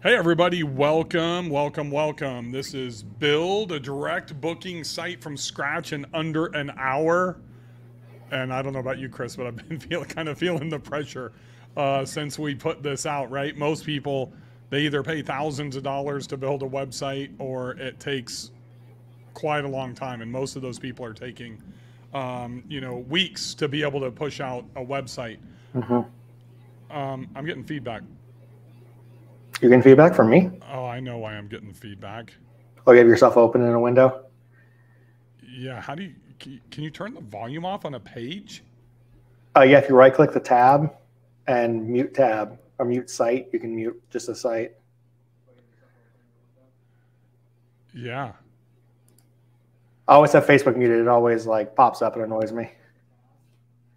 Hey, everybody, welcome, welcome, welcome. This is Build a direct booking site from scratch in under an hour. And I don't know about you, Chris, but I've been feel, kind of feeling the pressure uh, since we put this out, right? Most people, they either pay thousands of dollars to build a website or it takes quite a long time. And most of those people are taking, um, you know, weeks to be able to push out a website. Um, I'm getting feedback. You're getting feedback from me? Oh, I know why I'm getting feedback. Oh, you have yourself open in a window? Yeah, how do you can, you can you turn the volume off on a page? Uh, yeah, if you right click the tab and mute tab or mute site, you can mute just a site. Yeah. I always have Facebook muted. It always like pops up and annoys me.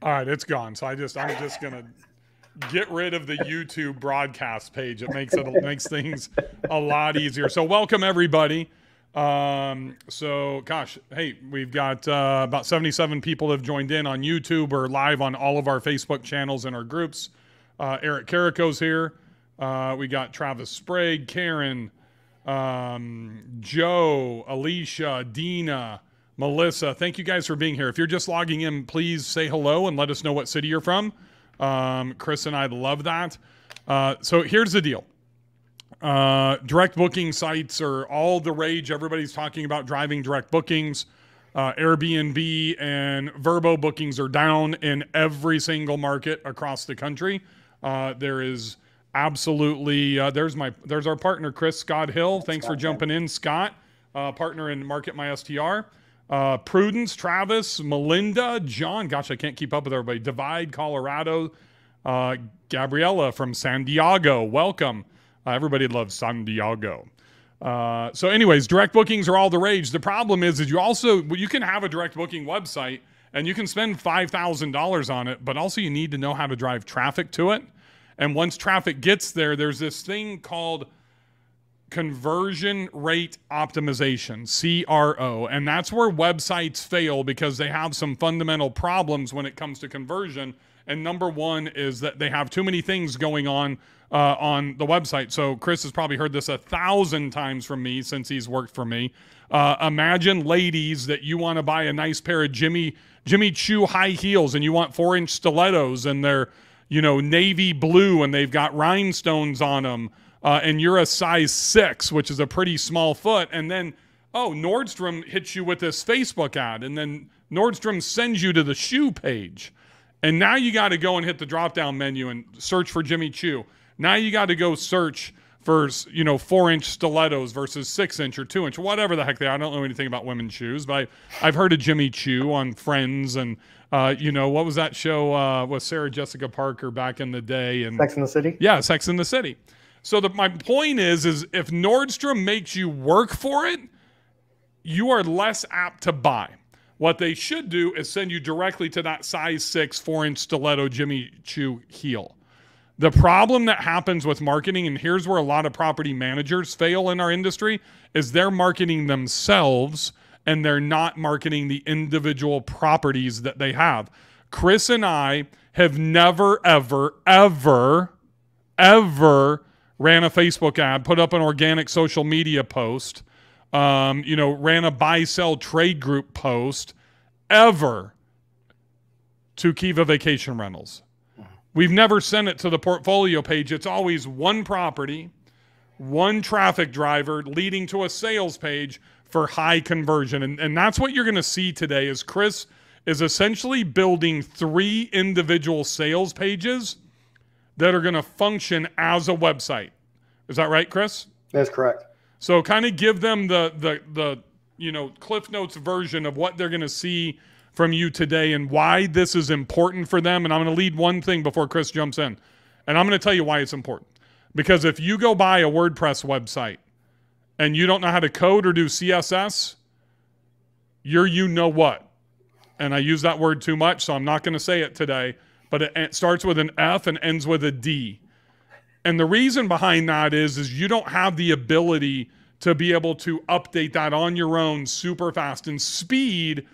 All right, it's gone. So I just I'm just gonna get rid of the YouTube broadcast page. It makes it, makes things a lot easier. So welcome everybody. Um, so gosh, hey, we've got uh, about 77 people have joined in on YouTube or live on all of our Facebook channels and our groups. Uh, Eric Carico's here. Uh, we got Travis Sprague, Karen, um, Joe, Alicia, Dina, Melissa. Thank you guys for being here. If you're just logging in, please say hello and let us know what city you're from. Um, Chris and I love that. Uh, so here's the deal. Uh, direct booking sites are all the rage. Everybody's talking about driving direct bookings. Uh, Airbnb and Vrbo bookings are down in every single market across the country. Uh, there is absolutely uh, there's my there's our partner Chris Scott Hill. Thanks for jumping in, Scott, uh, partner in Market My STR. Uh, Prudence, Travis, Melinda, John. Gosh, I can't keep up with everybody. Divide, Colorado. Uh, Gabriella from San Diego. Welcome. Uh, everybody loves San Diego. Uh, so, anyways, direct bookings are all the rage. The problem is, is you also you can have a direct booking website and you can spend five thousand dollars on it, but also you need to know how to drive traffic to it. And once traffic gets there, there's this thing called conversion rate optimization, CRO. And that's where websites fail because they have some fundamental problems when it comes to conversion. And number one is that they have too many things going on uh, on the website. So Chris has probably heard this a thousand times from me since he's worked for me. Uh, imagine, ladies, that you want to buy a nice pair of Jimmy Jimmy Choo high heels, and you want four inch stilettos, and they're you know navy blue, and they've got rhinestones on them uh, and you're a size six, which is a pretty small foot, and then oh Nordstrom hits you with this Facebook ad, and then Nordstrom sends you to the shoe page, and now you got to go and hit the drop down menu and search for Jimmy Choo. Now you got to go search for you know four inch stilettos versus six inch or two inch, whatever the heck they are. I don't know anything about women's shoes, but I, have heard of Jimmy Choo on Friends and. Uh, you know what was that show uh, with Sarah Jessica Parker back in the day? And Sex in the City. Yeah, Sex in the City. So the, my point is, is if Nordstrom makes you work for it, you are less apt to buy. What they should do is send you directly to that size six, four inch stiletto Jimmy Choo heel. The problem that happens with marketing, and here's where a lot of property managers fail in our industry, is they're marketing themselves and they're not marketing the individual properties that they have. Chris and I have never, ever, ever, ever ran a Facebook ad, put up an organic social media post, um, you know, ran a buy sell trade group post ever to Kiva Vacation Rentals. We've never sent it to the portfolio page. It's always one property, one traffic driver leading to a sales page for high conversion. And, and that's what you're going to see today is Chris is essentially building three individual sales pages that are going to function as a website. Is that right, Chris? That's correct. So kind of give them the the the you know Cliff Notes version of what they're going to see from you today and why this is important for them. And I'm going to lead one thing before Chris jumps in, and I'm going to tell you why it's important. Because if you go buy a WordPress website and you don't know how to code or do CSS, you're you know what. And I use that word too much, so I'm not going to say it today but it, starts with an F and ends with a D. And the reason behind that is, is you don't have the ability to be able to update that on your own super fast. And speed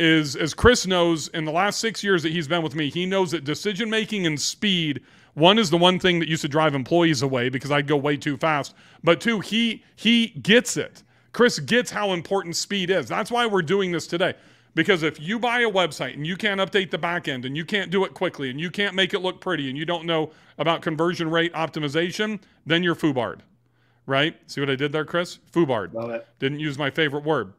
is, as Chris knows, in the last six years that he's been with me, he knows that decision making and speed One is the one thing that used to drive employees away because I'd go way too fast. But two, he he gets it. Chris gets how important speed is. That's why we're doing this today. Because if you buy a website and you can't update the back end and you can't do it quickly and you can't make it look pretty and you don't know about conversion rate optimization, then you're foobarred. Right? See what I did there, Chris? Foobarred. Love it. Didn't use my favorite word.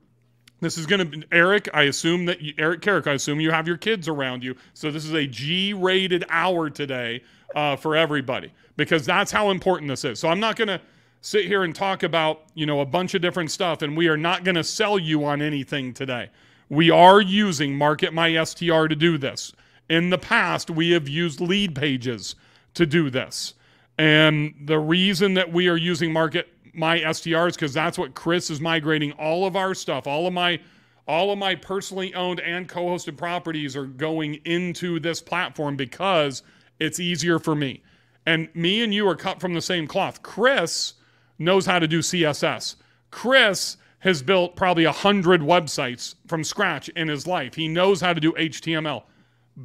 This is going to be Eric. I assume that you, Eric Carrick. I assume you have your kids around you. So this is a G-rated hour today uh, for everybody because that's how important this is. So I'm not going to sit here and talk about you know a bunch of different stuff, and we are not going to sell you on anything today. We are using Market My STR to do this. In the past, we have used Leadpages to do this. And the reason that we are using Market My STR is because that's what Chris is migrating all of our stuff, all of my all of my personally owned and co-hosted properties are going into this platform because it's easier for me. And me and you are cut from the same cloth. Chris knows how to do CSS. Chris has built probably a hundred websites from scratch in his life. He knows how to do HTML.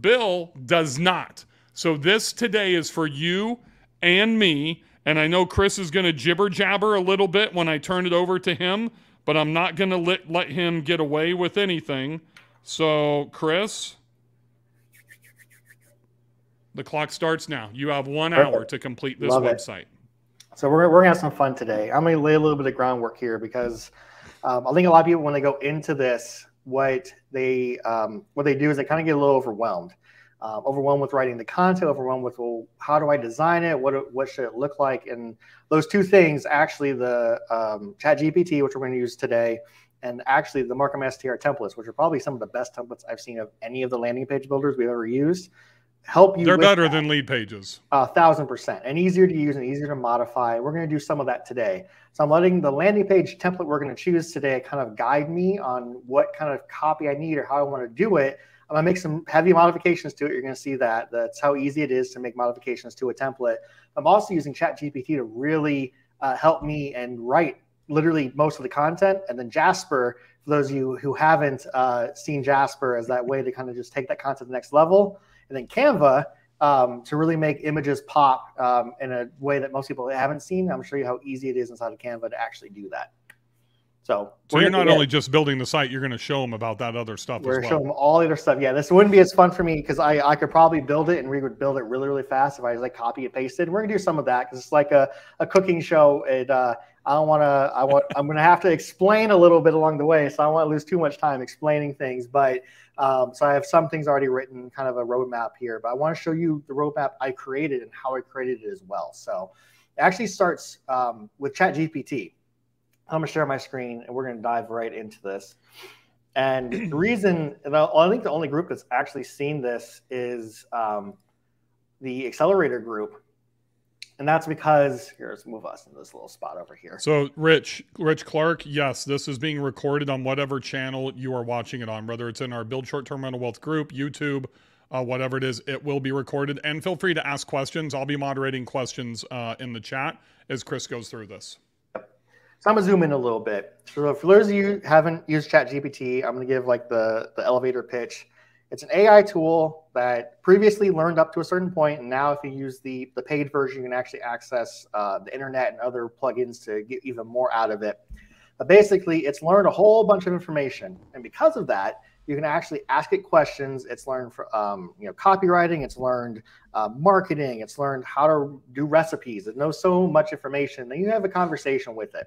Bill does not. So this today is for you and me. And I know Chris is going to jibber jabber a little bit when I turn it over to him, but I'm not going to let, let him get away with anything. So, Chris, the clock starts now. You have one Perfect. hour to complete this Love it. website. So we're, we're gonna have some fun today. I'm gonna lay a little bit of groundwork here because um, I think a lot of people when they go into this, what they um, what they do is they kind of get a little overwhelmed, um, overwhelmed with writing the content, overwhelmed with well, how do I design it? What what should it look like? And those two things, actually, the um, Chat GPT, which we're going to use today, and actually the MarketMySTR templates, which are probably some of the best templates I've seen of any of the landing page builders we've ever used, help you. They're better that. than Leadpages. A thousand percent, and easier to use and easier to modify. We're going to do some of that today. So I'm letting the landing page template we're going to choose today kind of guide me on what kind of copy I need or how I want to do it. I'm going to make some heavy modifications to it. You're going to see that. That's how easy it is to make modifications to a template. I'm also using ChatGPT to really uh, help me and write literally most of the content. And then Jasper, for those of you who haven't uh, seen Jasper as that way to kind of just take that content to the next level. And then Canva um, to really make images pop um, in a way that most people haven't seen. I'm show you how easy it is inside of Canva to actually do that. So, So you're not only just building the site, you're going to show them about that other stuff we're as well. showing them all the other stuff. Yeah, this wouldn't be as fun for me because I, I could probably build it and we would build it really really fast if I just like copy and paste it. And we're gonna do some of that because it's like a, a cooking show. It uh, I don't want to. I want. I'm gonna have to explain a little bit along the way, so I don't want to lose too much time explaining things. But um, so I have some things already written, kind of a roadmap here. But I want to show you the roadmap I created and how I created it as well. So it actually starts um, with ChatGPT. I'm gonna share my screen and we're gonna dive right into this. And the reason, and I I think the only group that's actually seen this is um, the accelerator group, and that's because here, let's move us into this little spot over here. So, Rich, Rich Clark, yes, this is being recorded on whatever channel you are watching it on, whether it's in our Build Short Term Rental Wealth group, YouTube, uh, whatever it is, it will be recorded. And feel free to ask questions. I'll be moderating questions uh, in the chat as Chris goes through this. Yep. So I'm gonna zoom in a little bit. So for those of you who haven't used ChatGPT, I'm gonna give like the the elevator pitch. It's an AI tool that previously learned up to a certain point, and now if you use the the paid version, you can actually access uh, the internet and other plugins to get even more out of it. But basically, it's learned a whole bunch of information, and because of that, you can actually ask it questions. It's learned for um, you know copywriting. It's learned uh, marketing. It's learned how to do recipes. It knows so much information. that you have a conversation with it.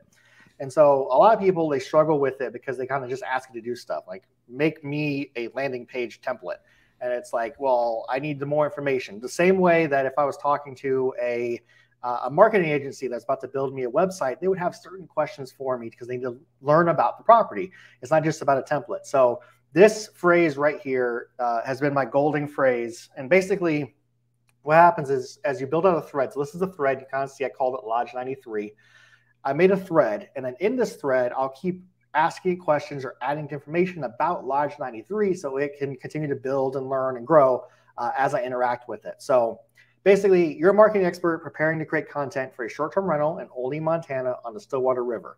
And so a lot of people they struggle with it because they kind of just ask you to do stuff like make me a landing page template. And it's like, well, I need the more information. The same way that if I was talking to a uh, a marketing agency that's about to build me a website, they would have certain questions for me because they need to learn about the property. It's not just about a template. So this phrase right here uh, has been my golden phrase. And basically, what happens is as you build out a thread, so this is a thread, you kind of see I called it Lodge 93. I made a thread, and then in this thread, I'll keep asking questions or adding information about Lodge 93 so it can continue to build and learn and grow uh, as I interact with it. So basically, you're a marketing expert preparing to create content for a short term rental in Oldie, Montana on the Stillwater River.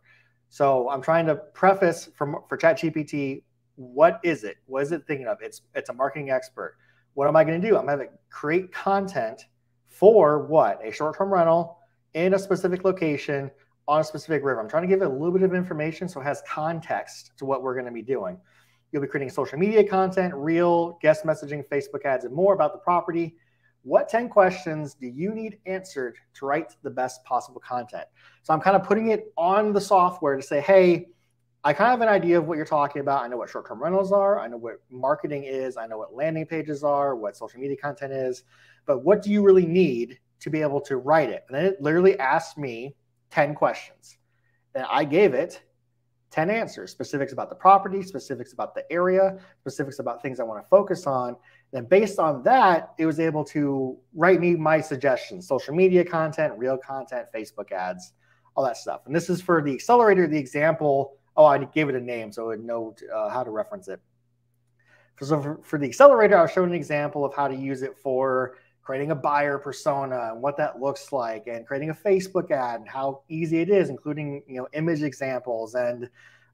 So I'm trying to preface from, for ChatGPT what is it? What is it thinking of? It's, it's a marketing expert. What am I going to do? I'm going to create content for what? A short term rental in a specific location on a specific river. I'm trying to give it a little bit of information so it has context to what we're going to be doing. You'll be creating social media content, real guest messaging, Facebook ads, and more about the property. What 10 questions do you need answered to write the best possible content? So I'm kind of putting it on the software to say, hey, I kind of have an idea of what you're talking about. I know what short term rentals are. I know what marketing is. I know what landing pages are, what social media content is. But what do you really need to be able to write it? And then it literally asked me 10 questions. And I gave it 10 answers specifics about the property, specifics about the area, specifics about things I want to focus on. Then based on that, it was able to write me my suggestions social media content, reel content, Facebook ads, all that stuff. And this is for the accelerator, the example Oh, I gave it a name so it would know uh, how to reference it. So for, for the accelerator, I was showing an example of how to use it for creating a buyer persona and what that looks like, and creating a Facebook ad and how easy it is, including you know image examples and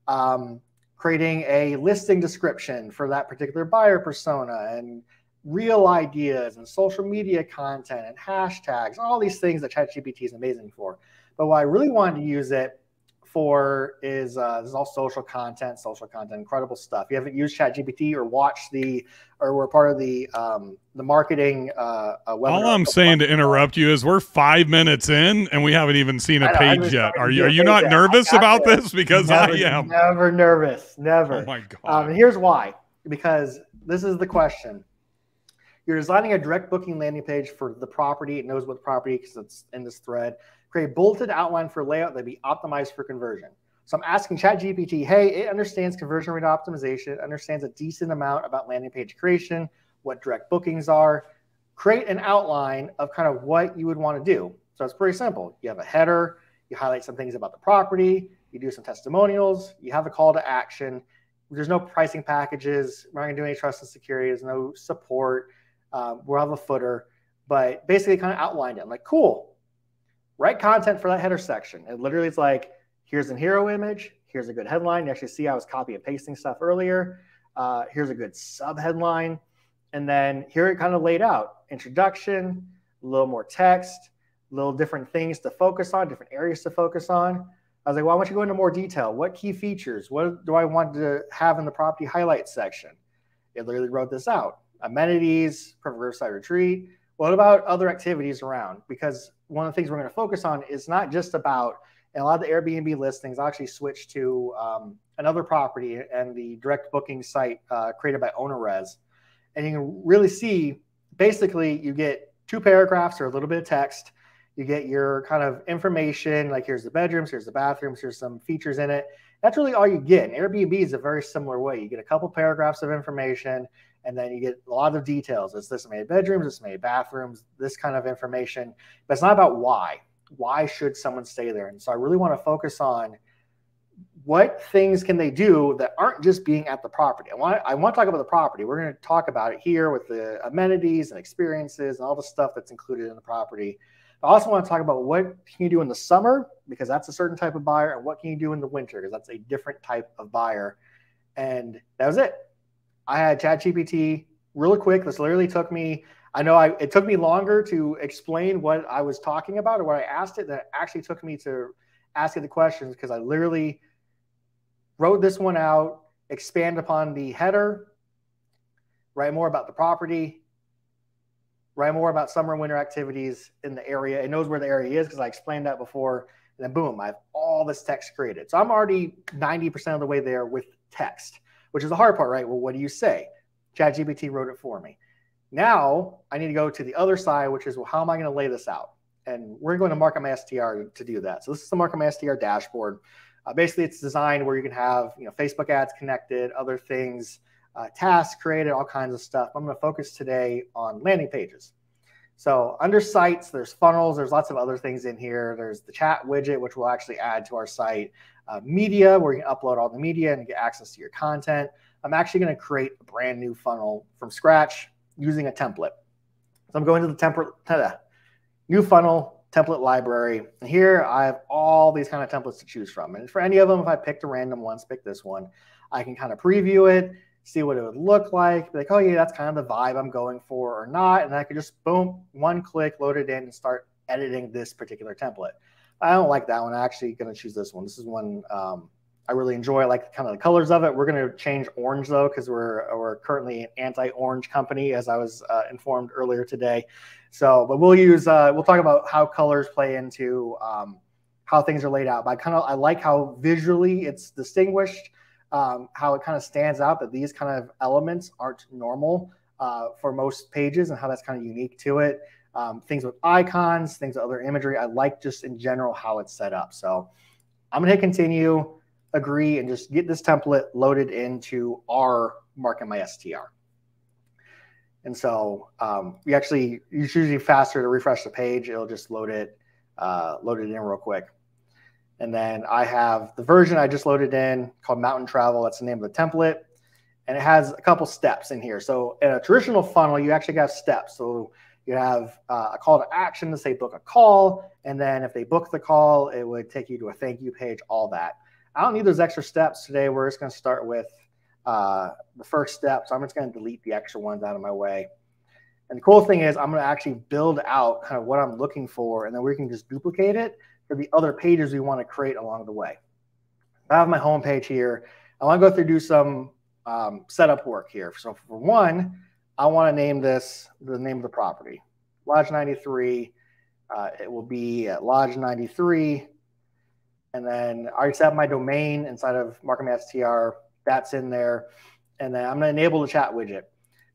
um, creating a listing description for that particular buyer persona and reel ideas and social media content and hashtags, all these things that ChatGPT is amazing for. But what I really wanted to use it for is uh, this is all social content, social content, incredible stuff. If you haven't used ChatGPT or watched the or we're part of the um, the marketing uh, uh, webinar. All I'm saying to interrupt you is we're five minutes in and we haven't even seen a page yet. Are you are you not nervous about this? Because never, I am. Never nervous. Never. Oh my god. Um, and here's why. Because this is the question. You're designing a direct booking landing page for the property. It knows what property because it's in this thread create a bulleted outline for layout that be optimized for conversion. So I'm asking ChatGPT, hey, it understands conversion rate optimization, it understands a decent amount about landing page creation, what direct bookings are. Create an outline of kind of what you would want to do. So it's pretty simple. You have a header, you highlight some things about the property, you do some testimonials, you have a call to action. There's no pricing packages. We're not going to do any trust and security. There's no support. Um, we'll have a footer, but basically kind of outlined it. I'm like, cool write content for that header section. And literally it's like, here's an hero image, here's a good headline. You actually see I was copy and pasting stuff earlier. Uh, here's a good sub headline. And then here it kind of laid out introduction, a little more text, little different things to focus on, different areas to focus on. I was like, well, why don't you go into more detail? What key features? What do I want to have in the property highlights section? It literally wrote this out. Amenities, perfect riverside retreat. What about other activities around? Because one of the things we're going to focus on is not just about and a lot of the Airbnb listings actually switched to um, another property and the direct booking site uh, created by OwnerRez. And you can really see basically you get two paragraphs or a little bit of text. You get your kind of information, like here's the bedrooms, here's the bathrooms, here's some features in it. That's really all you get. And Airbnb is a very similar way. You get a couple paragraphs of information, and then you get a lot of details. Is this many bedrooms? This many bathrooms? This kind of information. But it's not about why. Why should someone stay there? And so I really want to focus on what things can they do that aren't just being at the property. I want I want to talk about the property. We're going to talk about it here with the amenities and experiences and all the stuff that's included in the property. I also want to talk about what can you do in the summer because that's a certain type of buyer, and what can you do in the winter because that's a different type of buyer. And that was it. I had ChatGPT really quick. This literally took me. I know I, it took me longer to explain what I was talking about or what I asked it than actually took me to ask it the questions because I literally wrote this one out, expand upon the header, write more about the property, write more about summer and winter activities in the area. It knows where the area is because I explained that before. And then boom, I have all this text created. So I'm already 90% of the way there with text which is the hard part, right? Well, what do you say? ChatGPT wrote it for me. Now I need to go to the other side, which is, well, how am I going to lay this out? And we're going to MarketMySTR to do that. So this is the MarketMySTR dashboard. Uh, basically, it's designed where you can have you know Facebook ads connected, other things, uh, tasks created, all kinds of stuff. I'm going to focus today on landing pages. So under sites, there's funnels. There's lots of other things in here. There's the chat widget, which we'll actually add to our site uh, media where you can upload all the media and get access to your content. I'm actually going to create a brand new funnel from scratch using a template. So I'm going to the template, new funnel template library. And here I have all these kind of templates to choose from. And for any of them, if I picked a random one, pick this one, I can kind of preview it, see what it would look like, be like, oh yeah, that's kind of the vibe I'm going for or not. And I could just boom, one click, load it in and start editing this particular template. I don't like that one. I'm actually going to choose this one. This is one um, I really enjoy. I like kind of the colors of it. We're going to change orange though, because we're we're currently an anti-orange company, as I was uh, informed earlier today. So, but we'll use uh, we'll talk about how colors play into um, how things are laid out. But I kind of I like how visually it's distinguished, um, how it kind of stands out that these kind of elements aren't normal uh, for most pages, and how that's kind of unique to it um, things with icons, things with other imagery. I like just in general how it's set up. So I'm going to hit continue, agree, and just get this template loaded into our market my STR. And so um, we actually, it's usually faster to refresh the page. It'll just load it, uh, load it in real quick. And then I have the version I just loaded in called Mountain Travel. That's the name of the template. And it has a couple steps in here. So in a traditional funnel, you actually have steps. So you have uh, a call to action to say book a call. And then if they book the call, it would take you to a thank you page, all that. I don't need those extra steps today. We're just going to start with uh, the first step. So I'm just going to delete the extra ones out of my way. And the cool thing is I'm going to actually build out kind of what I'm looking for, and then we can just duplicate it for the other pages we want to create along the way. I have my home page here. I want to go through do some um, setup work here. So for one, I want to name this the name of the property, Lodge 93. Uh, it will be at Lodge 93. And then I already set my domain inside of MarketMySTR. That's in there. And then I'm going to enable the chat widget.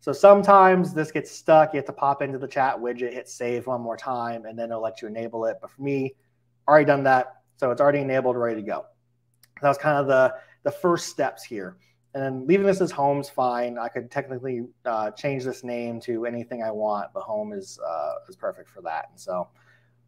So sometimes this gets stuck. You have to pop into the chat widget, hit save one more time, and then it'll let you enable it. But for me, already done that. So it's already enabled, ready to go. That was kind of the, the first steps here. And then leaving this as home's fine. I could technically uh, change this name to anything I want. The home is uh, is perfect for that. And so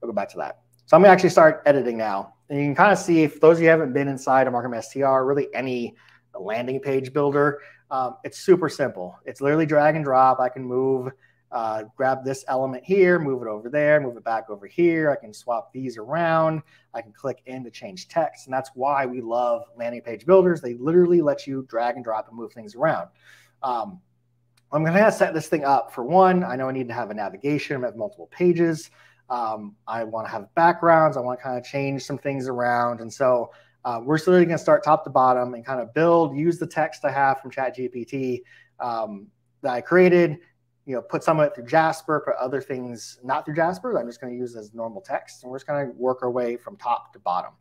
we'll go back to that. So I'm gonna actually start editing now. And you can kind of see if those of you haven't been inside of MarketMySTR, really any landing page builder, um, it's super simple. It's literally drag and drop. I can move uh, grab this element here, move it over there, move it back over here. I can swap these around. I can click in to change text. And that's why we love landing page builders. They literally let you drag and drop and move things around. Um, I'm going to set this thing up for one. I know I need to have a navigation. I have multiple pages. Um, I want to have backgrounds. I want to kind of change some things around. And so uh, we're literally going to start top to bottom and kind of build, use the text I have from ChatGPT um, that I created, you know, put some of it through Jasper, put other things not through Jasper. I'm just going to use as normal text, and we're just going to work our way from top to bottom.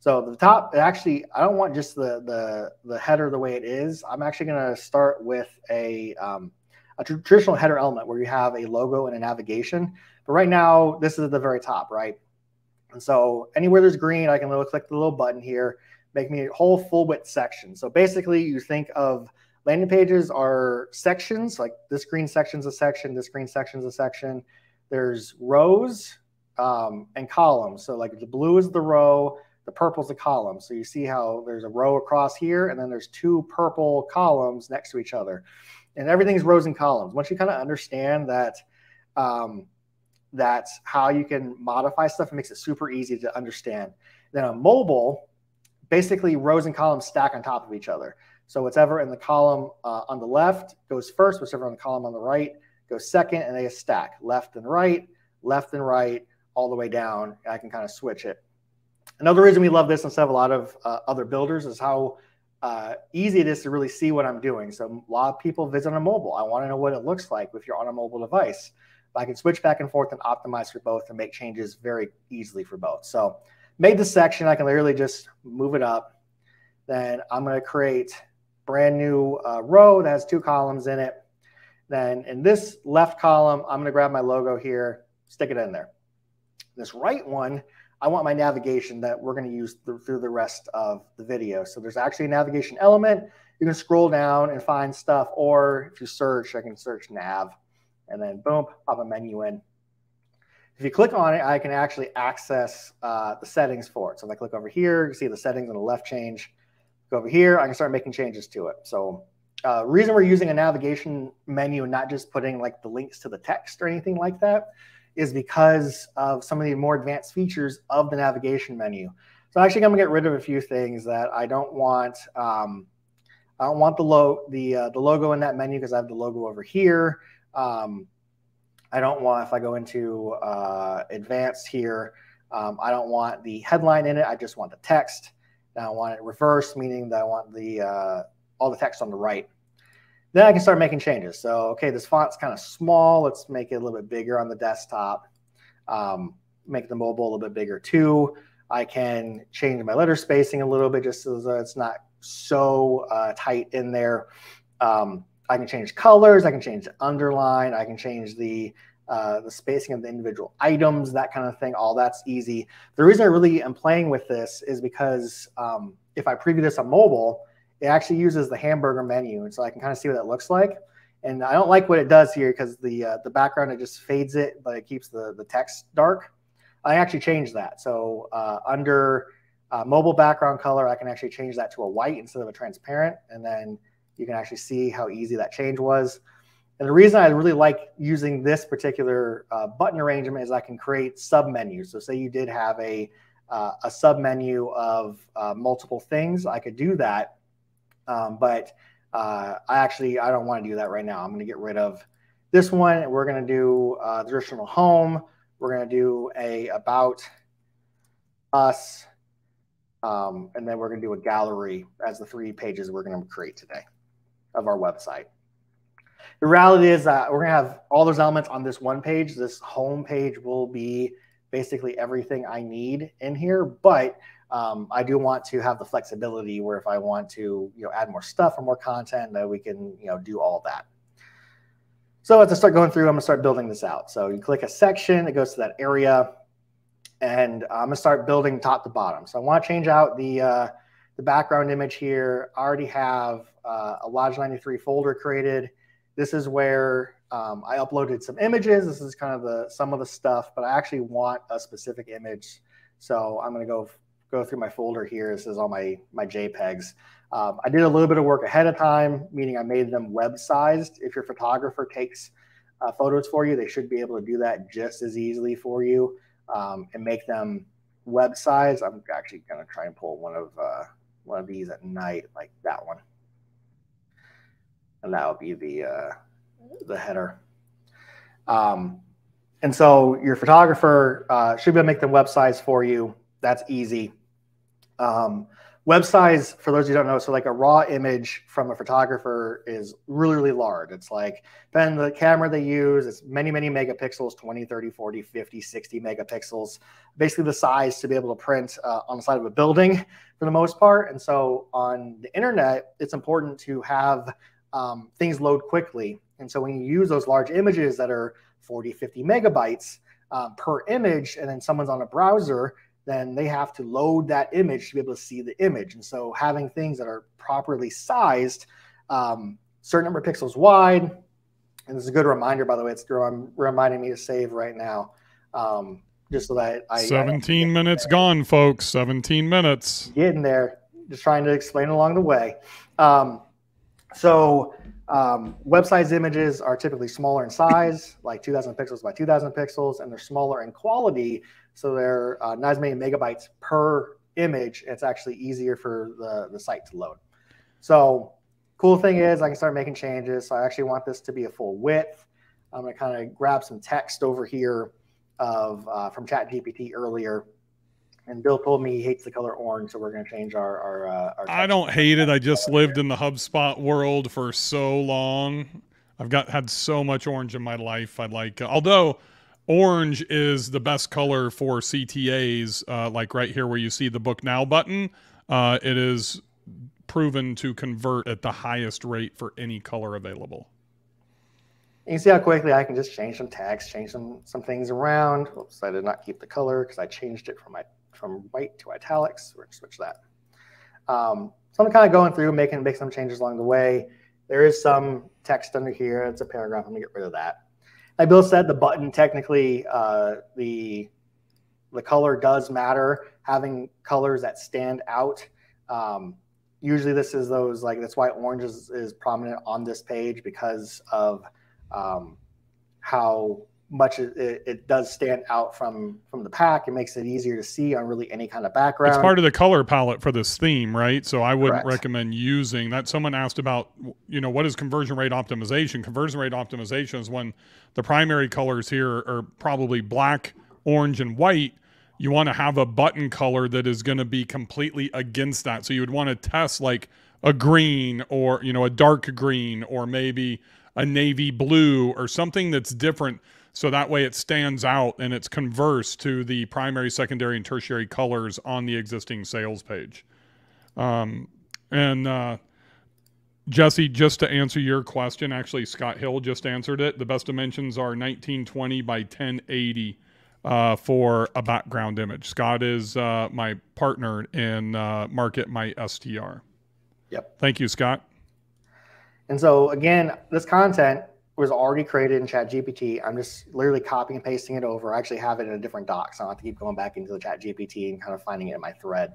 So the top, actually, I don't want just the the the header the way it is. I'm actually going to start with a um, a traditional header element where you have a logo and a navigation. But right now, this is at the very top, right? And so anywhere there's green, I can little click the little button here, make me a whole full width section. So basically, you think of Landing pages are sections, like this green section's a section, this green section's a section. There's rows um, and columns. So like the blue is the row, the purple's the column. So you see how there's a row across here, and then there's two purple columns next to each other. And everything's rows and columns. Once you kind of understand that, um, that's how you can modify stuff, it makes it super easy to understand. Then on mobile, basically rows and columns stack on top of each other. So whatever in the column uh, on the left goes first, whatever in the column on the right goes second, and they stack left and right, left and right, all the way down. I can kind of switch it. Another reason we love this instead of a lot of uh, other builders is how uh, easy it is to really see what I'm doing. So a lot of people visit on a mobile. I want to know what it looks like if you're on a mobile device. I can switch back and forth and optimize for both and make changes very easily for both. So made the section. I can literally just move it up. Then I'm going to create brand new uh, row that has two columns in it. Then in this left column, I'm going to grab my logo here, stick it in there. This right one, I want my navigation that we're going to use th through the rest of the video. So there's actually a navigation element. You can scroll down and find stuff, or if you search, I can search nav, and then boom, pop a menu in. If you click on it, I can actually access uh, the settings for it. So if I click over here, you see the settings on the left change. Go over here, I can start making changes to it. So uh, reason we're using a navigation menu and not just putting like the links to the text or anything like that is because of some of the more advanced features of the navigation menu. So actually I'm gonna get rid of a few things that I don't want. Um, I don't want the, lo- the, uh, the logo in that menu because I have the logo over here. Um, I don't want, if I go into uh, advanced here, um, I don't want the headline in it. I just want the text. Now I want it reversed, meaning that I want the uh, all the text on the right. Then I can start making changes. So, okay, this font's kind of small. Let's make it a little bit bigger on the desktop. Um, make the mobile a little bit bigger too. I can change my letter spacing a little bit just so that it's not so uh, tight in there. Um, I can change colors. I can change the underline. I can change the uh, the spacing of the individual items, that kind of thing. All that's easy. The reason I really am playing with this is because um, if I preview this on mobile, it actually uses the hamburger menu, and so I can kind of see what it looks like. And I don't like what it does here because the uh, the background it just fades it, but it keeps the the text dark. I actually changed that. So uh, under uh, mobile background color, I can actually change that to a white instead of a transparent, and then you can actually see how easy that change was. And the reason I really like using this particular uh, button arrangement is I can create sub menus. So say you did have a uh, a sub menu of uh, multiple things, I could do that. Um, but uh, I actually I don't want to do that right now. I'm going to get rid of this one. We're going to do uh, traditional home. We're going to do a about us, um, and then we're going to do a gallery as the three pages we're going to create today of our website. The reality is that we're to have all those elements on this one page. This home page will be basically everything I need in here, but um, I do want to have the flexibility where if I want to, you know, add more stuff or more content, that we can, you know, do all that. So as I start going through, I'm gonna start building this out. So you click a section, it goes to that area, and I'm gonna start building top to bottom. So I want to change out the uh, the background image here. I already have uh, a Lodge 93 folder created. This is where um, I uploaded some images. This is kind of the some of the stuff, but I actually want a specific image. So I'm gonna go go through my folder here. This is all my my JPEGs. Um, I did a little bit of work ahead of time, meaning I made them web sized. If your photographer takes uh, photos for you, they should be able to do that just as easily for you um, and make them web size. I'm actually going to try and pull one of uh, one of these at night, like that one, and that will be the uh, the header. Um, and so your photographer uh, should be able to make them web size for you. That's easy. Um, web size, for those who don't know, so like a raw image from a photographer is really, really large. It's like, then the camera they use, it's many, many megapixels 20, 30, 40, 50, 60 megapixels. Basically, the size to be able to print uh, on the side of a building for the most part. And so on the internet, it's important to have um, things load quickly. And so when you use those large images that are 40, 50 megabytes um, per image, and then someone's on a browser, then they have to load that image to be able to see the image. And so having things that are properly sized, um, certain number of pixels wide, and this is a good reminder, by the way, it's reminding me to save right now. Um, just so that I 17 I minutes gone, folks. 17 minutes. Getting there. Just trying to explain along the way. Um, so um, web size images are typically smaller in size, like 2,000 pixels by 2,000 pixels, and they're smaller in quality so they're uh, not as many megabytes per image. It's actually easier for the, the site to load. So cool thing is I can start making changes. So I actually want this to be a full width. I'm going to kind of grab some text over here of uh, from ChatGPT earlier. And Bill told me he hates the color orange, so we're going to change our. our, uh, our I don't hate it. I just lived in the HubSpot world for so long. I've got had so much orange in my life. I like, although orange is the best color for CTAs, uh, like right here where you see the book now button. Uh, it is proven to convert at the highest rate for any color available. You can see how quickly I can just change some text, change some some things around. Oops, I did not keep the color because I changed it from my from white to italics. We're gonna switch that. Um, so I'm kind of going through, making make some changes along the way. There is some text under here. It's a paragraph. I'm gonna get rid of that. Like Bill said, the button technically uh, the the color does matter. Having colors that stand out. Um, usually, this is those like that's why orange is, is prominent on this page because of um, how much it, it, does stand out from from the pack. It makes it easier to see on really any kind of background. It's part of the color palette for this theme, right? So I wouldn't Correct. recommend using that. Someone asked about, you know, what is conversion rate optimization? Conversion rate optimization is when the primary colors here are probably black, orange, and white. You want to have a button color that is going to be completely against that. So you would want to test like a green or you know a dark green or maybe a navy blue or something that's different so that way it stands out and it's converse to the primary, secondary, and tertiary colors on the existing sales page. Um, and uh, Jesse, just to answer your question, actually Scott Hill just answered it. The best dimensions are 1920 by 1080 uh, for a background image. Scott is uh, my partner in uh, Market My STR. Yep. Thank you, Scott. And so again, this content was already created in ChatGPT. I'm just literally copying and pasting it over. I actually have it in a different doc, so I don't have to keep going back into the ChatGPT and kind of finding it in my thread.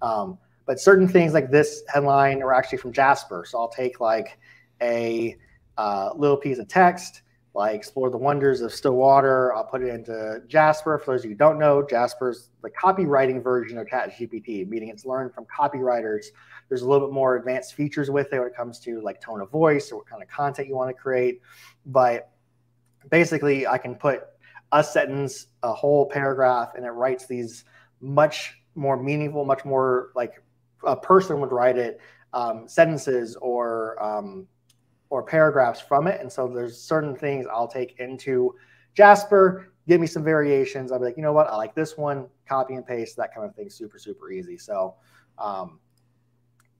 Um, but certain things like this headline are actually from Jasper. So I'll take like a uh, little piece of text, like explore the wonders of Stillwater. I'll put it into Jasper. For those of you who don't know, Jasper's the copywriting version of ChatGPT, meaning it's learned from copywriters there's a little bit more advanced features with it when it comes to like tone of voice or what kind of content you want to create. But basically, I can put a sentence, a whole paragraph, and it writes these much more meaningful, much more like a person would write it, um, sentences or um, or paragraphs from it. And so there's certain things I'll take into Jasper, give me some variations. I'll be like, you know what, I like this one, copy and paste, that kind of thing, super, super easy. So um,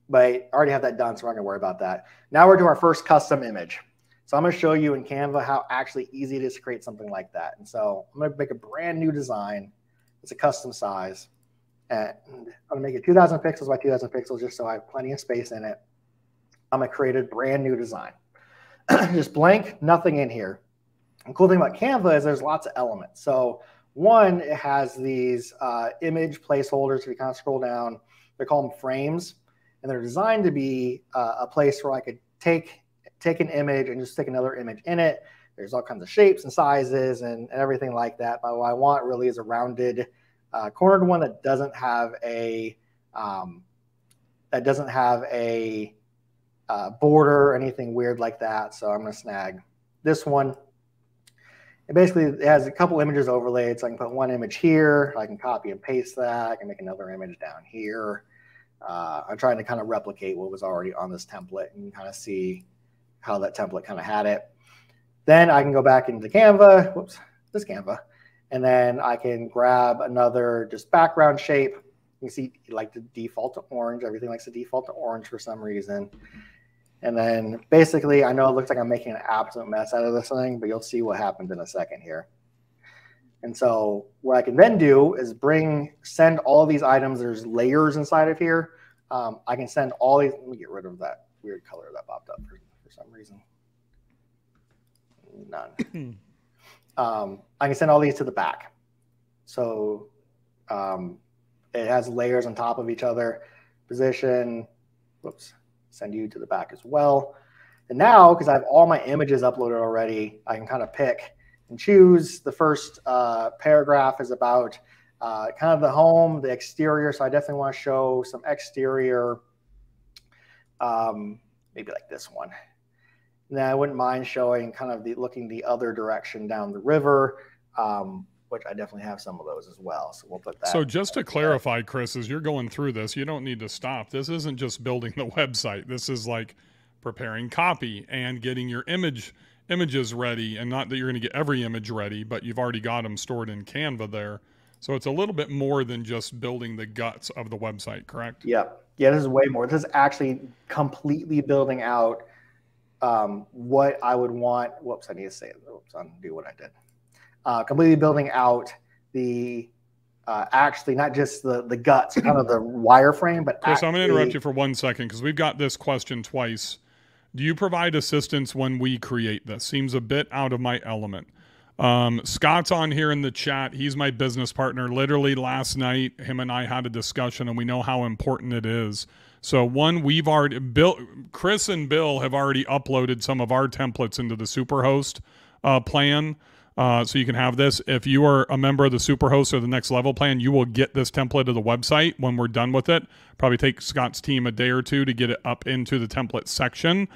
but I already have that done, so we're not gonna worry about that. Now we're to our first custom image. So I'm gonna show you in Canva how actually easy it is to create something like that. And so I'm gonna make a brand new design. It's a custom size. And I'm gonna make it 2000 pixels by 2000 pixels just so I have plenty of space in it. I'm gonna create a brand new design. just blank, nothing in here. Cool thing about Canva is there's lots of elements. So one, it has these uh, image placeholders. If you kind of scroll down, they call them frames and they're designed to be uh, a place where I could take take an image and just stick another image in it. There's all kinds of shapes and sizes and, and everything like that. But what I want really is a rounded, uh, cornered one that doesn't have a um, that doesn't have a uh, border or anything weird like that. So I'm going to snag this one. It basically has a couple images overlaid, so I can put one image here. I can copy and paste that. I can make another image down here. Uh, I'm trying to kind of replicate what was already on this template and kind of see how that template kind of had it. Then I can go back into Canva, whoops, this Canva, and then I can grab another just background shape. You see, you like to default to orange. Everything likes to default to orange for some reason. And then basically, I know it looks like I'm making an absolute mess out of this thing, but you'll see what happens in a second here. And so what I can then do is bring, send all these items. There's layers inside of here. Um, I can send all these. Let me get rid of that weird color that popped up for, for some reason. None. um, I can send all these to the back. So um, it has layers on top of each other. Position, whoops, send you to the back as well. And now, because I have all my images uploaded already, I can kind of pick and choose. The first uh, paragraph is about uh, kind of the home, the exterior. So I definitely want to show some exterior, um, maybe like this one. And then I wouldn't mind showing kind of the looking the other direction down the river, um, which I definitely have some of those as well. So we'll put that. So just to clarify, Chris, as you're going through this, you don't need to stop. This isn't just building the website. This is like preparing copy and getting your image images ready and not that you're going to get every image ready, but you've already got them stored in Canva there. So it's a little bit more than just building the guts of the website, correct? Yeah. Yeah, this is way more. This is actually completely building out um, what I would want. Whoops, I need to say it. Whoops, undo what I did. Uh, completely building out the uh, actually not just the the guts, kind of the wireframe, but Chris, actually, I'm going to interrupt you for one second because we've got this question twice do you provide assistance when we create this? Seems a bit out of my element. Um, Scott's on here in the chat. He's my business partner. Literally last night, him and I had a discussion, and we know how important it is. So one, we've already Bill, Chris and Bill have already uploaded some of our templates into the Superhost uh, plan. Uh, so you can have this. If you are a member of the Superhost or the Next Level plan, you will get this template of the website when we're done with it. Probably take Scott's team a day or two to get it up into the template section.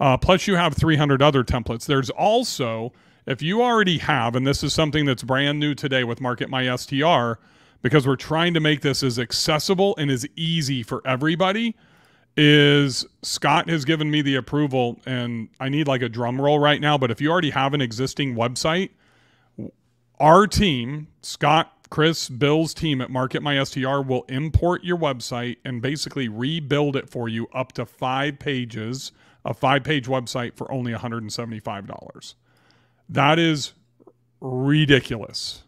Uh, plus, you have 300 other templates. There's also, if you already have, and this is something that's brand new today with Market My STR, because we're trying to make this as accessible and as easy for everybody is Scott has given me the approval and I need like a drum roll right now, but if you already have an existing website, our team, Scott, Chris, Bill's team at MarketMySTR will import your website and basically rebuild it for you up to 5 pages, a 5-page website for only $175. That is ridiculous.